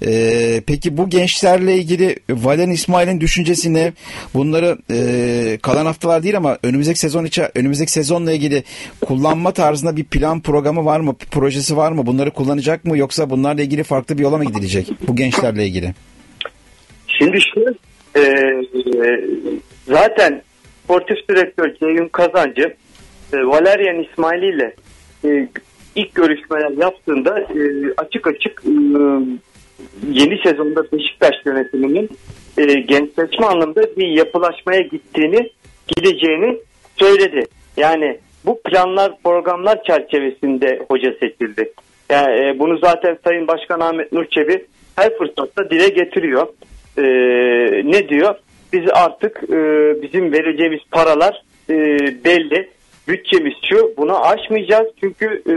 E, peki bu gençlerle ilgili Valerian İsmail'in düşüncesi ne? Bunları e, kalan haftalar değil ama önümüzdeki sezon için, önümüzdeki sezonla ilgili kullanma tarzında bir plan programı var mı? Projesi var mı? Bunları kullanacak mı? Yoksa bunlarla ilgili farklı bir yola mı gidilecek? Bu gençlerle ilgili. Şimdi şu e, zaten sportif direktör Ceyhun Kazancı e, Valerian İsmail ile e, ilk görüşmeler yaptığında e, açık açık e, yeni sezonda Beşiktaş yönetiminin e, gençleşme anlamda bir yapılaşmaya gittiğini gideceğini söyledi. Yani bu planlar programlar çerçevesinde hoca seçildi. Yani e, bunu zaten Sayın Başkan Ahmet Nur Çebi her fırsatta dile getiriyor. E, ne diyor? Biz artık e, bizim vereceğimiz paralar e, belli. Bütçemiz şu bunu aşmayacağız çünkü e,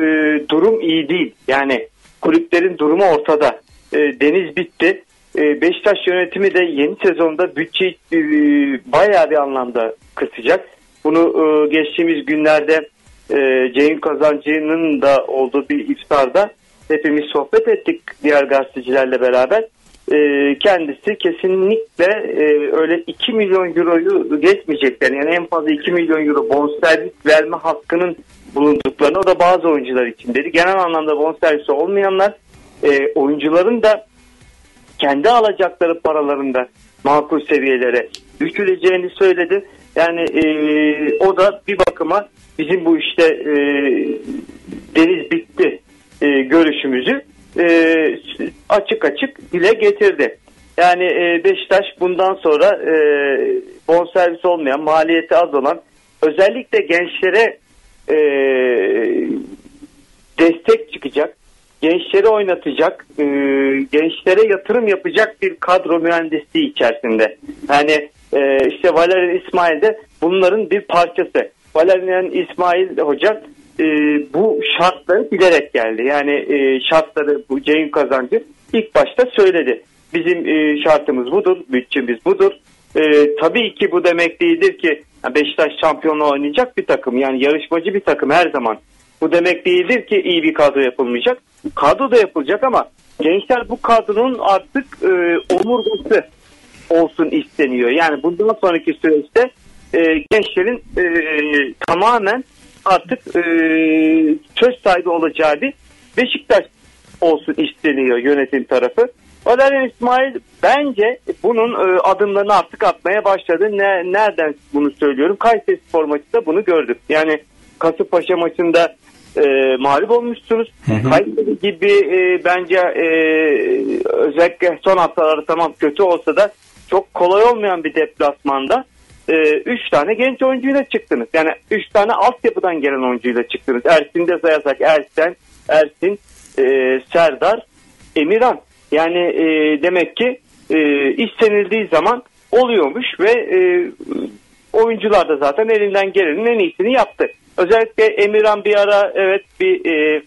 durum iyi değil. Yani kulüplerin durumu ortada. E, deniz bitti. E, Beşiktaş yönetimi de yeni sezonda bütçeyi e, bayağı bir anlamda kısacak. Bunu e, geçtiğimiz günlerde e, Ceyhun Kazancı'nın da olduğu bir iftarda hepimiz sohbet ettik diğer gazetecilerle beraber. E, kendisi kesinlikle e, öyle 2 milyon euroyu geçmeyecekler. Yani en fazla 2 milyon euro bonservis verme hakkının bulunduklarını o da bazı oyuncular için dedi. Genel anlamda bonservisi olmayanlar e, oyuncuların da kendi alacakları paralarında makul seviyelere düşüreceğini söyledi. Yani e, o da bir bakıma bizim bu işte e, deniz bitti e, görüşümüzü e, açık açık dile getirdi. Yani e, Beşiktaş bundan sonra e, bonservis olmayan, maliyeti az olan özellikle gençlere e, destek çıkacak, gençleri oynatacak, e, gençlere yatırım yapacak bir kadro mühendisliği içerisinde. Yani e, işte Valerian İsmail de bunların bir parçası. Valerian İsmail Hoca e, bu şartları bilerek geldi. Yani e, şartları bu Ceyhun Kazancı ilk başta söyledi. Bizim e, şartımız budur, bütçemiz budur. E, tabii ki bu demek değildir ki Beşiktaş şampiyonluğu oynayacak bir takım. Yani yarışmacı bir takım her zaman. Bu demek değildir ki iyi bir kadro yapılmayacak. Kadro da yapılacak ama gençler bu kadronun artık e, omurgası olsun isteniyor. Yani bundan sonraki süreçte e, gençlerin e, tamamen artık e, söz sahibi olacağı bir Beşiktaş olsun isteniyor yönetim tarafı. Valerian İsmail bence bunun e, adımlarını artık atmaya başladı. Ne, nereden bunu söylüyorum? Kayseri Spor maçında bunu gördük. Yani Kasımpaşa maçında e, mağlup olmuşsunuz. Kayseri gibi e, bence e, özellikle son haftaları tamam kötü olsa da çok kolay olmayan bir deplasmanda 3 tane genç oyuncuyla çıktınız. Yani 3 tane altyapıdan gelen oyuncuyla çıktınız. Ersin de sayarsak Ersen, Ersin, e, Serdar, Emirhan. Yani e, demek ki e, istenildiği zaman oluyormuş ve e, oyuncular da zaten elinden gelenin en iyisini yaptı. Özellikle Emirhan bir ara evet bir e,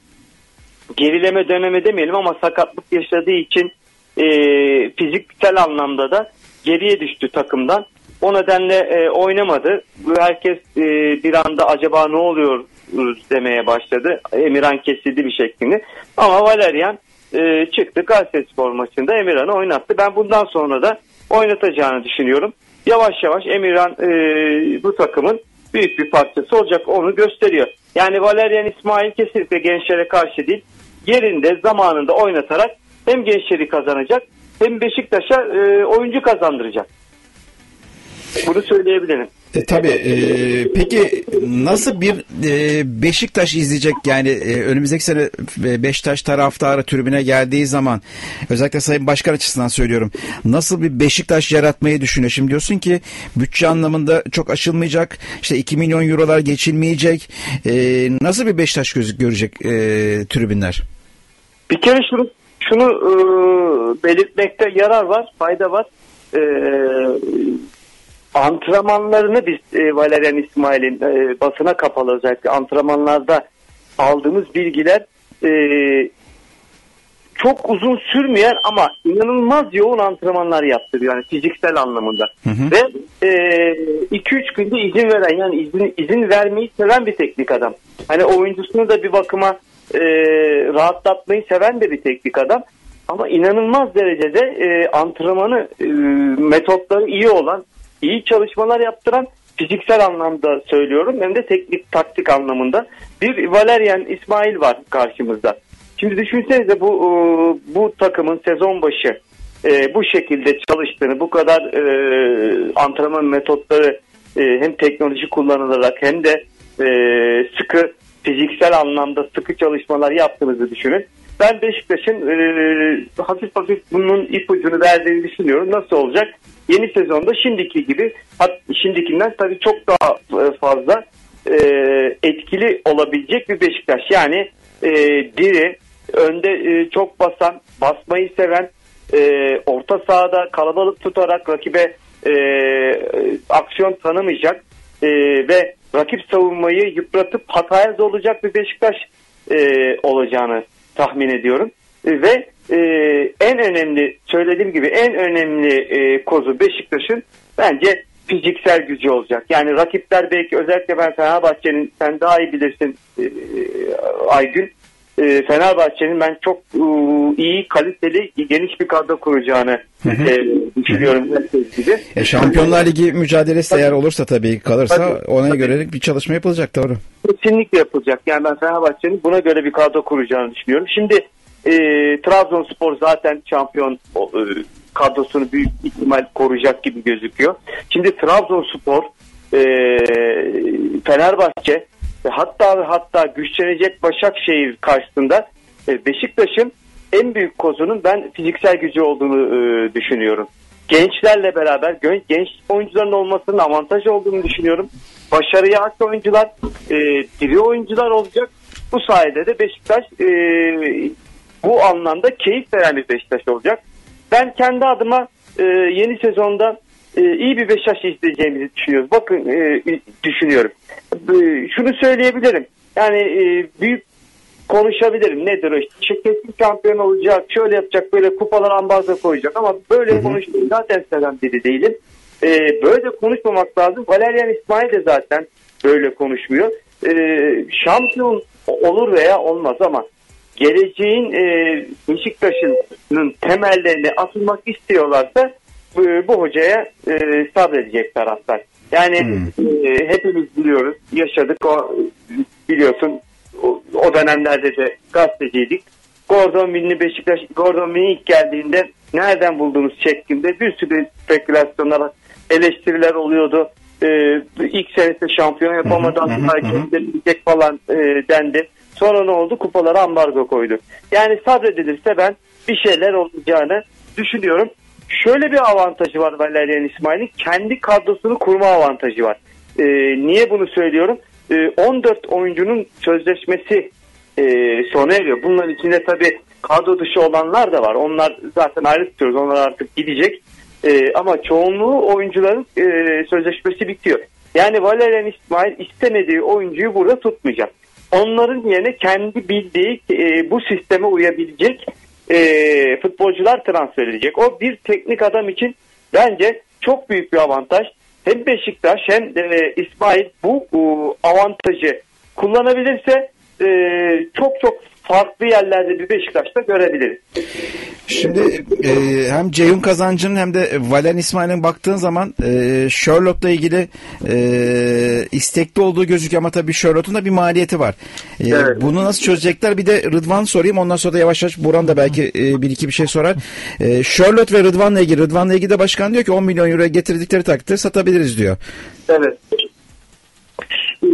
gerileme dönemi demeyelim ama sakatlık yaşadığı için e, fiziksel anlamda da geriye düştü takımdan. O nedenle e, oynamadı. Herkes e, bir anda acaba ne oluyor demeye başladı. Emirhan kesildi bir şeklinde. Ama Valerian e, çıktı Kayserispor maçında Emirhan'ı oynattı. Ben bundan sonra da oynatacağını düşünüyorum. Yavaş yavaş Emirhan e, bu takımın büyük bir parçası olacak onu gösteriyor. Yani Valerian İsmail kesinlikle gençlere karşı değil. Yerinde zamanında oynatarak hem gençleri kazanacak hem Beşiktaş'a e, oyuncu kazandıracak. Bunu söyleyebilirim. E, tabii. E, peki nasıl bir e, Beşiktaş izleyecek yani e, önümüzdeki sene e, Beşiktaş taraftarı tribüne geldiği zaman özellikle Sayın Başkan açısından söylüyorum. Nasıl bir Beşiktaş yaratmayı düşünüyor? Şimdi diyorsun ki bütçe anlamında çok aşılmayacak. işte 2 milyon eurolar geçilmeyecek. E, nasıl bir Beşiktaş göz, görecek e, tribünler? Bir kere şunu şunu e, belirtmekte yarar var, fayda var. E, antrenmanlarını biz e, Valerian İsmail'in e, basına kapalı özellikle antrenmanlarda aldığımız bilgiler e, çok uzun sürmeyen ama inanılmaz yoğun antrenmanlar yaptırıyor yani fiziksel anlamında. Hı hı. Ve 2-3 e, günde izin veren yani izin, izin vermeyi seven bir teknik adam. Hani oyuncusunu da bir bakıma e, rahatlatmayı seven de bir teknik adam. Ama inanılmaz derecede e, antrenmanı e, metotları iyi olan iyi çalışmalar yaptıran fiziksel anlamda söylüyorum hem de teknik taktik anlamında bir Valerian İsmail var karşımızda. Şimdi düşünsenize bu e, bu takımın sezon başı e, bu şekilde çalıştığını, bu kadar e, antrenman metotları hem teknoloji kullanılarak hem de sıkı fiziksel anlamda sıkı çalışmalar yaptığınızı düşünün. Ben Beşiktaş'ın e, hafif hafif bunun ipucunu verdiğini düşünüyorum. Nasıl olacak? Yeni sezonda şimdiki gibi şimdikinden tabii çok daha e, fazla e, etkili olabilecek bir Beşiktaş. Yani e, diri, önde e, çok basan, basmayı seven, e, orta sahada kalabalık tutarak rakibe e, aksiyon tanımayacak e, ve rakip savunmayı yıpratıp hataya olacak bir Beşiktaş e, olacağını tahmin ediyorum. E, ve e, en önemli söylediğim gibi en önemli e, kozu Beşiktaş'ın bence fiziksel gücü olacak. Yani rakipler belki özellikle ben Fenerbahçe'nin sen daha iyi bilirsin e, Aygün e, Fenerbahçe'nin ben çok e, iyi kaliteli geniş bir kadro kuracağını e, düşünüyorum. Gibi. E, Şampiyonlar Ligi mücadelesi eğer olursa tabii kalırsa tabii, ona tabii. göre bir çalışma yapılacak doğru. Kesinlikle yapılacak. Yani ben Fenerbahçe'nin buna göre bir kadro kuracağını düşünüyorum. Şimdi e, Trabzonspor zaten şampiyon e, kadrosunu büyük ihtimal koruyacak gibi gözüküyor. Şimdi Trabzonspor e, Fenerbahçe hatta ve hatta güçlenecek Başakşehir karşısında e, Beşiktaş'ın en büyük kozunun ben fiziksel gücü olduğunu e, düşünüyorum. Gençlerle beraber genç oyuncuların olmasının avantaj olduğunu düşünüyorum. Başarıya hak oyuncular, e, diri oyuncular olacak. Bu sayede de Beşiktaş bu anlamda keyif veren bir Beşiktaş olacak. Ben kendi adıma yeni sezonda e, iyi bir Beşiktaş izleyeceğimizi düşünüyoruz. Bakın e, düşünüyorum. E, şunu söyleyebilirim. Yani e, büyük konuşabilirim. Nedir o işte? Kesin şampiyon olacak, şöyle yapacak, böyle kupalar ambarda koyacak ama böyle konuşmayı zaten seven biri değilim. E, böyle konuşmamak lazım. Valerian İsmail de zaten böyle konuşmuyor. E, şampiyon olur veya olmaz ama geleceğin e, Beşiktaş'ın temellerini atılmak istiyorlarsa bu, hocaya e, sabredecek taraftar. Yani hmm. e, hepimiz biliyoruz, yaşadık o biliyorsun o, o dönemlerde de gazeteciydik. Gordon Mill'i Beşiktaş, Gordon Mill'i ilk geldiğinde nereden buldunuz şeklinde bir sürü spekülasyonlar, eleştiriler oluyordu. e, ilk senesi şampiyon yapamadan gidecek falan e, dendi. Sonra ne oldu? Kupalara ambargo koydu. Yani sabredilirse ben bir şeyler olacağını düşünüyorum. Şöyle bir avantajı var Valerian İsmail'in. Kendi kadrosunu kurma avantajı var. E, niye bunu söylüyorum? E, 14 oyuncunun sözleşmesi e, sona eriyor. Bunların içinde tabii kadro dışı olanlar da var. Onlar zaten ayrı tutuyoruz. Onlar artık gidecek. E, ama çoğunluğu oyuncuların e, sözleşmesi bitiyor. Yani Valerian İsmail istemediği oyuncuyu burada tutmayacak. Onların yerine kendi bildiği e, bu sisteme uyabilecek e, futbolcular transfer edecek. O bir teknik adam için bence çok büyük bir avantaj. Hem Beşiktaş hem e, İsmail bu e, avantajı kullanabilirse e, çok çok farklı yerlerde bir Beşiktaş'ta görebiliriz. Şimdi e, hem Ceyhun Kazancı'nın hem de Valen İsmail'in baktığın zaman e, Charlotte'la ilgili e, istekli olduğu gözüküyor ama tabii Charlotte'un da bir maliyeti var. E, Evet. Bunu nasıl çözecekler? Bir de Rıdvan sorayım. Ondan sonra da yavaş yavaş Buran da belki e, bir iki bir şey sorar. E, Charlotte ve Rıdvan'la ilgili. Rıdvan'la ilgili de başkan diyor ki 10 milyon euroya getirdikleri takdirde satabiliriz diyor. Evet. Ee,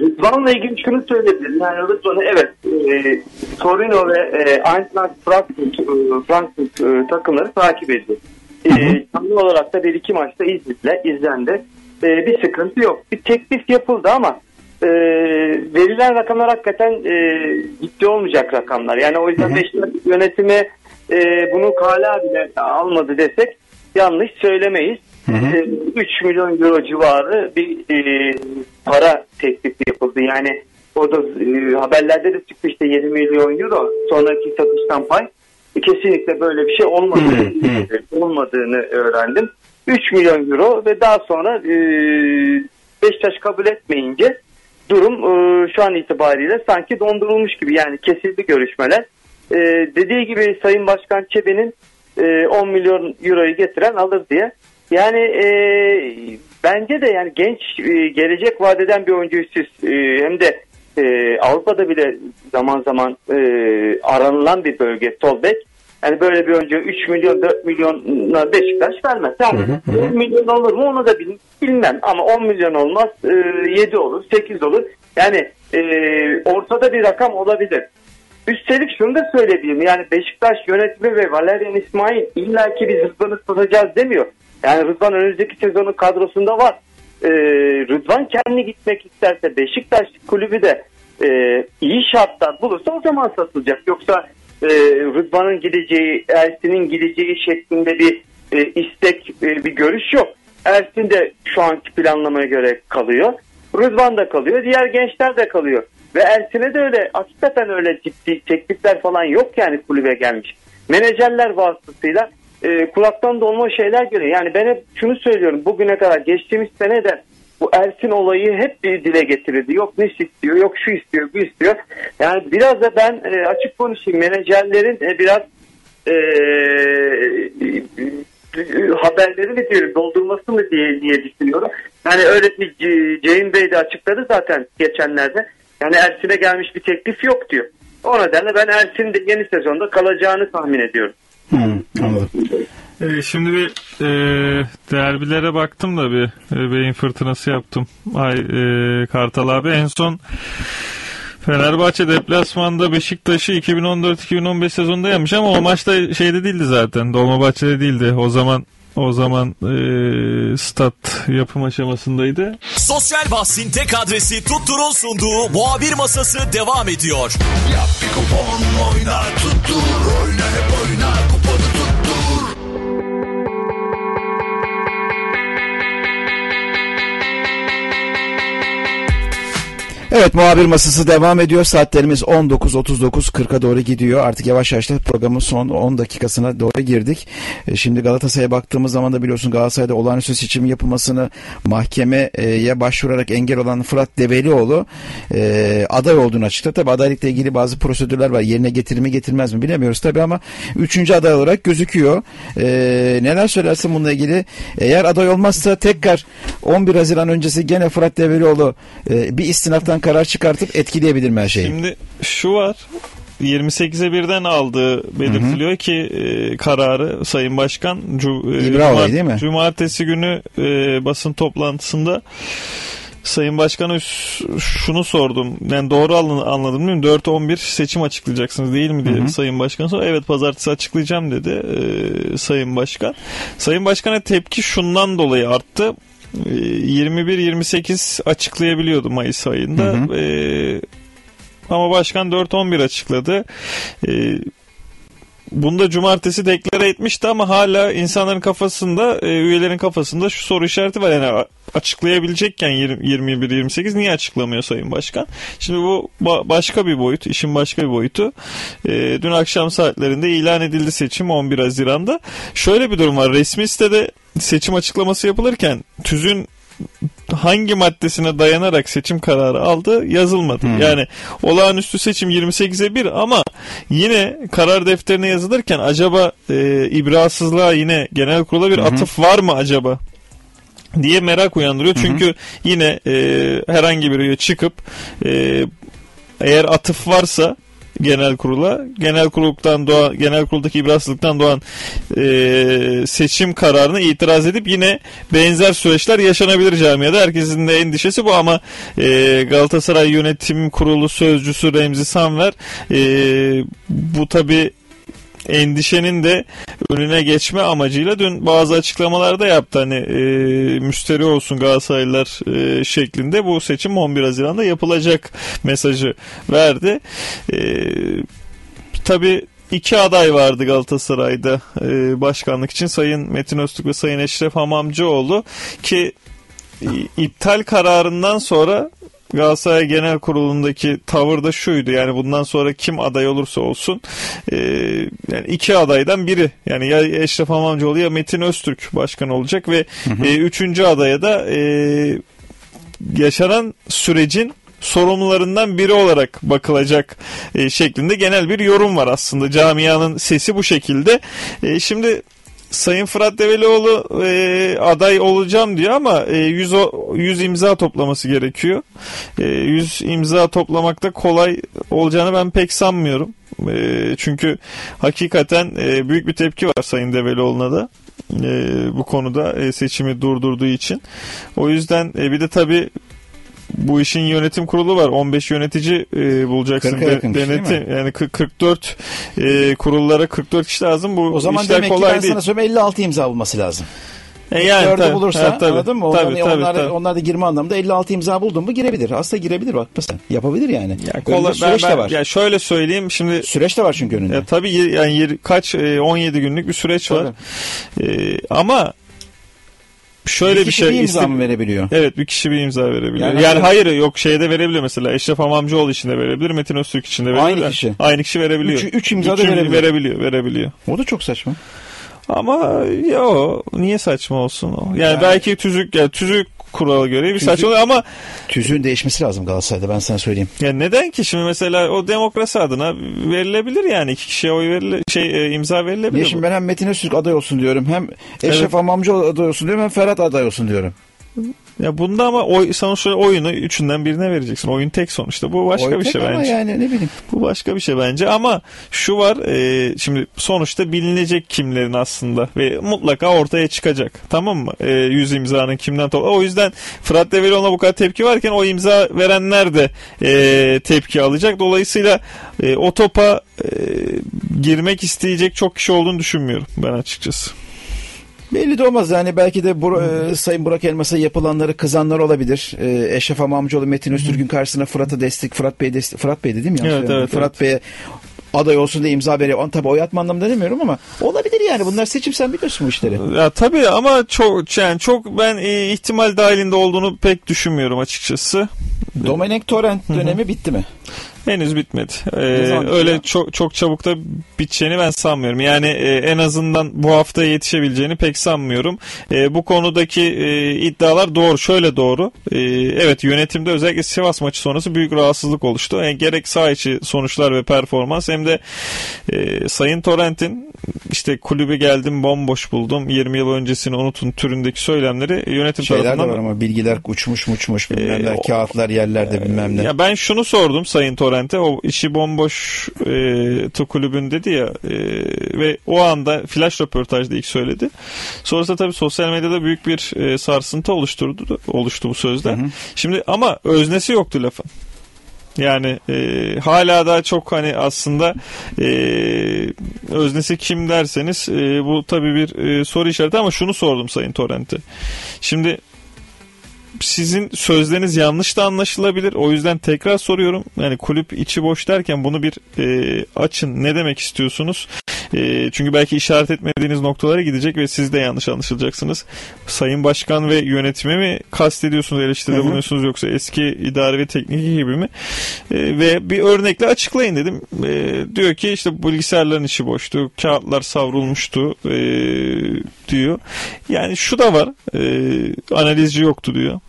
Rıdvan'la ilgili şunu söyleyebilirim. Yani Rıdvan'ı evet e, Torino ve e, Eintracht Frankfurt, e, Frankfurt e, takımları takip ediyor. E, canlı olarak da bir iki maçta izledi, izlendi. E, bir sıkıntı yok. Bir teklif yapıldı ama e, verilen rakamlar hakikaten e, ciddi olmayacak rakamlar. Yani o yüzden Beşiktaş yönetimi e, bunu kala bile almadı desek yanlış söylemeyiz. E, 3 milyon euro civarı bir e, para teklifi yapıldı. Yani o da e, haberlerde de çıktı işte 20 milyon euro sonraki satıştan pay. E, kesinlikle böyle bir şey olmadığını, olmadığını öğrendim. 3 milyon euro ve daha sonra e, Beşiktaş kabul etmeyince durum e, şu an itibariyle sanki dondurulmuş gibi yani kesildi görüşmeler. E, dediği gibi Sayın Başkan Çebi'nin e, 10 milyon euroyu getiren alır diye. Yani e, bence de yani genç e, gelecek vadeden bir oyuncuyu siz e, hem de e, Avrupa'da bile zaman zaman e, aranılan bir bölge sol bek. Yani böyle bir oyuncu 3 milyon 4 milyona Beşiktaş vermez. Yani 10 milyon olur mu onu da bil- bilmem ama 10 milyon olmaz e, 7 olur 8 olur. Yani e, ortada bir rakam olabilir. Üstelik şunu da söyleyebilirim. Yani Beşiktaş yönetimi ve Valerian İsmail illaki biz Rıdvan'ı satacağız demiyor. Yani Rıdvan önümüzdeki sezonun kadrosunda var. Ee, Rıdvan kendi gitmek isterse Beşiktaş kulübü de e, iyi şartlar bulursa o zaman satılacak. Yoksa e, Rıdvan'ın gideceği, Ersin'in gideceği şeklinde bir e, istek, e, bir görüş yok. Ersin de şu anki planlamaya göre kalıyor. Rıdvan da kalıyor. Diğer gençler de kalıyor. Ve Ersin'e de öyle hakikaten öyle ciddi teklifler falan yok yani kulübe gelmiş. Menajerler vasıtasıyla e, kulaktan dolma şeyler geliyor. Yani ben hep şunu söylüyorum bugüne kadar geçtiğimiz sene de bu Ersin olayı hep bir dile getirildi. Yok ne istiyor, yok şu istiyor, bu istiyor. Yani biraz da ben e, açık konuşayım menajerlerin e, biraz e, haberleri mi diyorum doldurması mı diye diye düşünüyorum. Yani öğretmen Ceyhun Bey de açıkladı zaten geçenlerde. Yani Ersin'e gelmiş bir teklif yok diyor. O nedenle ben Ersin'in de yeni sezonda kalacağını tahmin ediyorum. Hı, anladım. Ee, şimdi bir e, derbilere baktım da bir e, beyin fırtınası yaptım. Ay e, Kartal abi en son Fenerbahçe deplasmanda Beşiktaş'ı 2014-2015 sezonunda yenmiş ama o maçta şeyde değildi zaten. Dolmabahçe'de değildi. O zaman o zaman e, stat yapım aşamasındaydı. Sosyal bahsin tek adresi Tuttur'un sunduğu muhabir masası devam ediyor. Yap bir kupon oyna tuttur Oyna hep oyna Evet muhabir masası devam ediyor. Saatlerimiz 19.39.40'a doğru gidiyor. Artık yavaş yavaş da programın son 10 dakikasına doğru girdik. E, Şimdi Galatasaray'a baktığımız zaman da biliyorsun Galatasaray'da olağanüstü seçim yapılmasını mahkemeye başvurarak engel olan Fırat Develioğlu e, aday olduğunu açıkladı. Tabi adaylıkla ilgili bazı prosedürler var. Yerine getirir mi getirmez mi bilemiyoruz tabi ama 3. aday olarak gözüküyor. E, neler söylersin bununla ilgili? Eğer aday olmazsa tekrar 11 Haziran öncesi gene Fırat Develioğlu bir istinaftan karar çıkartıp etkileyebilir mi her şeyi? Şimdi şu var. 28'e birden aldığı belirtiliyor ki e, kararı Sayın Başkan cu- e, İbrahimo'yu değil mi? cumartesi günü e, basın toplantısında Sayın Başkan'a şunu sordum. Yani doğru anla- anladım değil mi? 4-11 seçim açıklayacaksınız değil mi diye Sayın Başkan sonra evet pazartesi açıklayacağım dedi e, Sayın Başkan. Sayın Başkan'a tepki şundan dolayı arttı. E, 21-28 açıklayabiliyordu Mayıs ayında. E, ama başkan 4-11 açıkladı. E, bunu da cumartesi deklare etmişti ama hala insanların kafasında, e, üyelerin kafasında şu soru işareti var. Yani açıklayabilecekken 21-28 niye açıklamıyor Sayın Başkan? Şimdi bu ba- başka bir boyut, işin başka bir boyutu. E, dün akşam saatlerinde ilan edildi seçim 11 Haziran'da. Şöyle bir durum var. Resmi sitede seçim açıklaması yapılırken tüzün hangi maddesine dayanarak seçim kararı aldı yazılmadı. Yani olağanüstü seçim 28'e 1 ama yine karar defterine yazılırken acaba e, ibrasızlığa yine genel kurula bir atıf var mı acaba? diye merak uyandırıyor. Çünkü yine e, herhangi bir üye çıkıp e, eğer atıf varsa genel kurula genel kuruluktan doğan genel kuruldaki ibrasızlıktan doğan e, seçim kararına itiraz edip yine benzer süreçler yaşanabilir camiada. Herkesin de endişesi bu ama e, Galatasaray Yönetim Kurulu sözcüsü Remzi Sanver e, bu tabi endişenin de önüne geçme amacıyla dün bazı açıklamalarda yaptı. Hani e, müsteri olsun Galatasaraylılar e, şeklinde bu seçim 11 Haziran'da yapılacak mesajı verdi. E, Tabi iki aday vardı Galatasaray'da e, başkanlık için Sayın Metin Öztürk ve Sayın Eşref Hamamcıoğlu ki e, iptal kararından sonra Galatasaray Genel Kurulu'ndaki tavır da şuydu yani bundan sonra kim aday olursa olsun e, yani iki adaydan biri yani ya Eşref Hamamcıoğlu ya Metin Öztürk başkan olacak ve e, üçüncü adaya da e, yaşanan sürecin sorumlularından biri olarak bakılacak e, şeklinde genel bir yorum var aslında. Camianın sesi bu şekilde. E, şimdi Sayın Fırat Develioğlu e, aday olacağım diyor ama e, 100, o- 100 imza toplaması gerekiyor. E, 100 imza toplamakta kolay olacağını ben pek sanmıyorum. E, çünkü hakikaten e, büyük bir tepki var Sayın Develioğlu'na da e, bu konuda e, seçimi durdurduğu için. O yüzden e, bir de tabii bu işin yönetim kurulu var. 15 yönetici e, bulacaksın. 40'a yakın denetim yani 40 44 e, kurullara 44 kişi lazım. Bu O zaman işler demek ki kolay ben değil. sana söyleyeyim 56 imza bulması lazım. E yani, tabii, bulursa ha, tabii, anladın mı? Tabii, Onlar, tabii, onlar, tabii. onlar da girme anlamında 56 imza buldun mu girebilir. Aslında girebilir bak mesela. Yapabilir yani. Ya Önünde kolay, süreç ben, de var. Ya şöyle söyleyeyim şimdi Süreç de var çünkü önünde. ya tabii yani kaç e, 17 günlük bir süreç var. E, ama şöyle bir bir, şey bir imza mı verebiliyor? Evet bir kişi bir imza verebiliyor. Yani Yani, hayır- yok şeyde verebiliyor mesela Eşref Hamamcıoğlu için de verebilir, Metin Öztürk için de verebilir. Aynı kişi. Aynı kişi verebiliyor. Üç- üç imza da Üç verebiliyor. verebiliyor. Verebiliyor. O da çok saçma. Ama yo niye saçma olsun o? Yani, Yani- belki tüzük yani tüzük kurala göre bir Tüzük- saçma oluyor ama Tüzüğün değişmesi lazım Galatasaray'da ben sana söyleyeyim. ya neden ki şimdi mesela o demokrasi adına verilebilir yani iki kişiye oy verilir şey e, imza verilebilir. Bu. şimdi ben hem Metin Öztürk aday olsun diyorum hem Eşref Evet. Amamcıoğlu aday olsun diyorum hem Ferhat aday olsun diyorum. Ya bunda ama oy, sonuçta oyunu üçünden birine vereceksin. Oyun tek sonuçta. Bu başka Oy bir şey bence. yani ne bileyim. Bu başka bir şey bence ama şu var e, şimdi sonuçta bilinecek kimlerin aslında ve mutlaka ortaya çıkacak tamam mı? E, 100 imzanın kimden topla. O yüzden Fırat Develioğlu'na bu kadar tepki varken o imza verenler de e, tepki alacak. Dolayısıyla e, o topa e, girmek isteyecek çok kişi olduğunu düşünmüyorum ben açıkçası. Belli de olmaz yani belki de Bur- e, Sayın Burak Elmas'a yapılanları kızanlar olabilir. E, Eşref Amamcıoğlu Metin Öztürk'ün karşısına Fırat'a destek Fırat Bey destek Fırat Bey dedim ya. Evet, evet, Fırat Bey'e aday olsun diye imza veriyor. Tabii oy atma anlamında demiyorum ama olabilir yani. Bunlar seçim sen biliyorsun bu işleri. Ya tabii ama çok yani çok ben e, ihtimal dahilinde olduğunu pek düşünmüyorum açıkçası. Domenek Torrent dönemi bitti mi? Henüz bitmedi. Ee, öyle bitiyor? çok çok çabuk da biteceğini ben sanmıyorum. Yani e, en azından bu hafta yetişebileceğini pek sanmıyorum. E, bu konudaki e, iddialar doğru. Şöyle doğru. E, evet yönetimde özellikle Sivas maçı sonrası büyük rahatsızlık oluştu. Yani gerek saha içi sonuçlar ve performans hem de e, Sayın Torrent'in işte kulübü geldim bomboş buldum 20 yıl öncesini unutun türündeki söylemleri yönetim Şeyler de tarafından var ama bilgiler uçmuş muçmuş bilmem Ee, ne. o- Kağıtlar yerlerde bilmem ne. Ya ben şunu sordum Sayın Torrent'e Torrent'e o işi bomboş e, tu kulübün dedi ya e, ve o anda flash röportajda ilk söyledi. Sonrasında tabii sosyal medyada büyük bir e, sarsıntı oluşturdu oluştu bu sözden. Şimdi ama öznesi yoktu lafın. Yani e, hala da çok hani aslında e, öznesi kim derseniz e, bu tabii bir e, soru işareti ama şunu sordum Sayın Torrent'e. Şimdi sizin sözleriniz yanlış da anlaşılabilir. O yüzden tekrar soruyorum. Yani kulüp içi boş derken bunu bir e, açın. Ne demek istiyorsunuz? E, çünkü belki işaret etmediğiniz noktalara gidecek ve siz de yanlış anlaşılacaksınız. Sayın Başkan ve yönetime mi kastediyorsunuz, eleştiride bulunuyorsunuz yoksa eski idare ve teknik gibi mi? E, ve bir örnekle açıklayın dedim. E, diyor ki işte bilgisayarların içi boştu, kağıtlar savrulmuştu e, diyor. Yani şu da var. E, analizci yoktu diyor.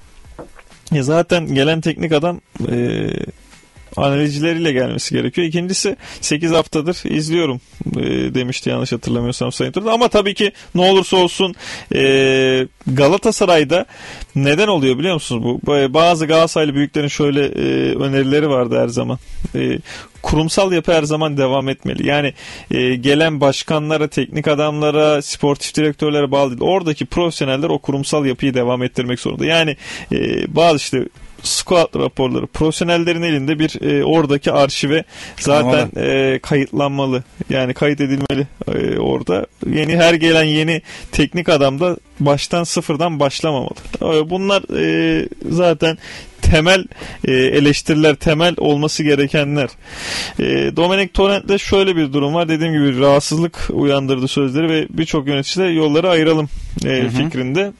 Zaten gelen teknik adam analizcileriyle gelmesi gerekiyor. İkincisi 8 haftadır izliyorum e, demişti yanlış hatırlamıyorsam Sayın Turda. Ama tabii ki ne olursa olsun e, Galatasaray'da neden oluyor biliyor musunuz bu? Bazı Galatasaraylı büyüklerin şöyle e, önerileri vardı her zaman. E, kurumsal yapı her zaman devam etmeli. Yani e, gelen başkanlara, teknik adamlara, sportif direktörlere bağlı değil. Oradaki profesyoneller o kurumsal yapıyı devam ettirmek zorunda. Yani e, bazı işte squat raporları profesyonellerin elinde bir e, oradaki arşive zaten e, kayıtlanmalı. Yani kayıt edilmeli e, orada. Yeni her gelen yeni teknik adam da baştan sıfırdan başlamamalı. E, bunlar e, zaten temel e, eleştiriler, temel olması gerekenler. E, Dominic Torrent'te şöyle bir durum var. Dediğim gibi rahatsızlık uyandırdı sözleri ve birçok yönetici de yolları ayıralım e, hı hı. fikrinde.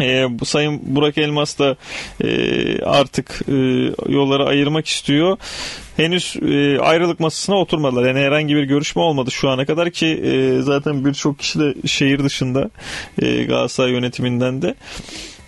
E, Sayın Burak Elmas da e, artık e, yolları ayırmak istiyor. Henüz e, ayrılık masasına oturmadılar. Yani herhangi bir görüşme olmadı şu ana kadar ki e, zaten birçok kişi de şehir dışında e, Galatasaray yönetiminden de.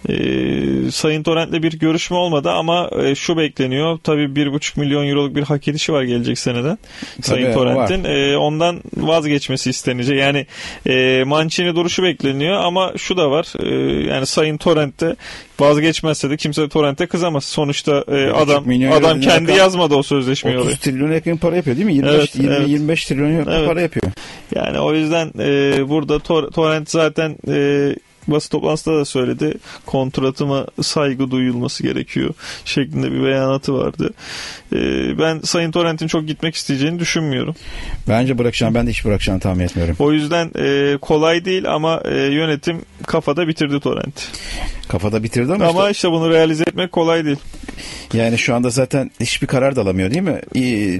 E, Sayın Torrent'le bir görüşme olmadı ama e, şu bekleniyor. Tabii bir buçuk milyon euroluk bir hak edişi var gelecek seneden. Tabii, Sayın Torrent'in. E, ondan vazgeçmesi istenecek. Yani e, Mancini duruşu bekleniyor ama şu da var. E, yani Sayın Torrent'te vazgeçmezse de kimse Torrent'e kızamaz. Sonuçta e, adam adam kendi yakın, yazmadı o sözleşmeyi 30 oraya. trilyon yakın para yapıyor değil mi? 25 evet, 20, evet. 25 trilyon yakın evet. para yapıyor. Yani o yüzden e, burada Tor Torrent zaten e, basın toplantısında da söyledi. Kontratıma saygı duyulması gerekiyor şeklinde bir beyanatı vardı. Ee, ben Sayın Torrent'in çok gitmek isteyeceğini düşünmüyorum. Bence bırakacağını ben de hiç bırakacağını tahmin etmiyorum. O yüzden e, kolay değil ama e, yönetim kafada bitirdi Torrent. Kafada bitirdi ama, ama işte, işte bunu realize etmek kolay değil. Yani şu anda zaten hiçbir karar da alamıyor değil mi?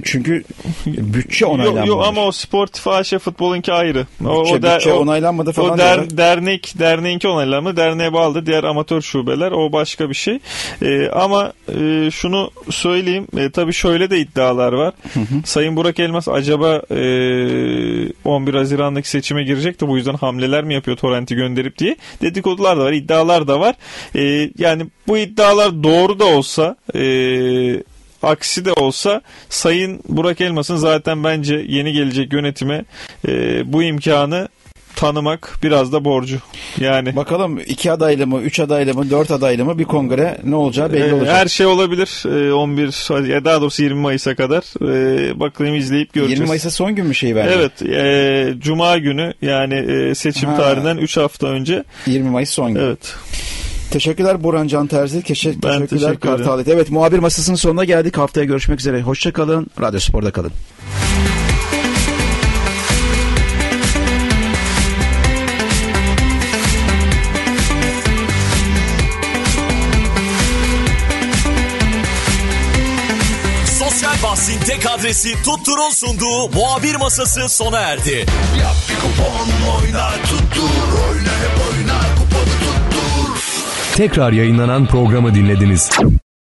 Çünkü bütçe onaylanmadı. Yok, yok ama o Sportif AŞ futbolunki ayrı. Bütçe, o, o, der, bütçe onaylanmadı falan. O der, dernek, derneğinki onaylanmadı. Derneğe bağlı diğer amatör şubeler. O başka bir şey. Ee, ama e, şunu söyleyeyim. E, tabii şöyle de iddialar var. Hı hı. Sayın Burak Elmas acaba e, 11 Haziran'daki seçime girecek de bu yüzden hamleler mi yapıyor Torrent'i gönderip diye dedikodular da var, iddialar da var. E, yani bu iddialar doğru da olsa e, aksi de olsa Sayın Burak Elmas'ın zaten bence yeni gelecek yönetime e, bu imkanı tanımak biraz da borcu. Yani bakalım iki adaylı mı, üç adaylı mı, dört adaylı mı bir kongre ne olacağı belli e, olacak. Her şey olabilir. E, 11 ya daha doğrusu 20 Mayıs'a kadar bakalım izleyip göreceğiz. 20 Mayıs'a son gün mü şey verdi? Evet. E, Cuma günü yani e, seçim ha. tarihinden 3 hafta önce. 20 Mayıs son gün. Evet. Teşekkürler Burhan Can Terzi. Teşekkür, ben teşekkürler teşekkür Kartal Evet muhabir masasının sonuna geldik. Haftaya görüşmek üzere. Hoşçakalın. Radyo Spor'da kalın. Sosyal bahsin tek adresi tutturun sunduğu muhabir masası sona erdi. Yap bir kupon oyna tuttur oyna hep oyna. Tekrar yayınlanan programı dinlediniz.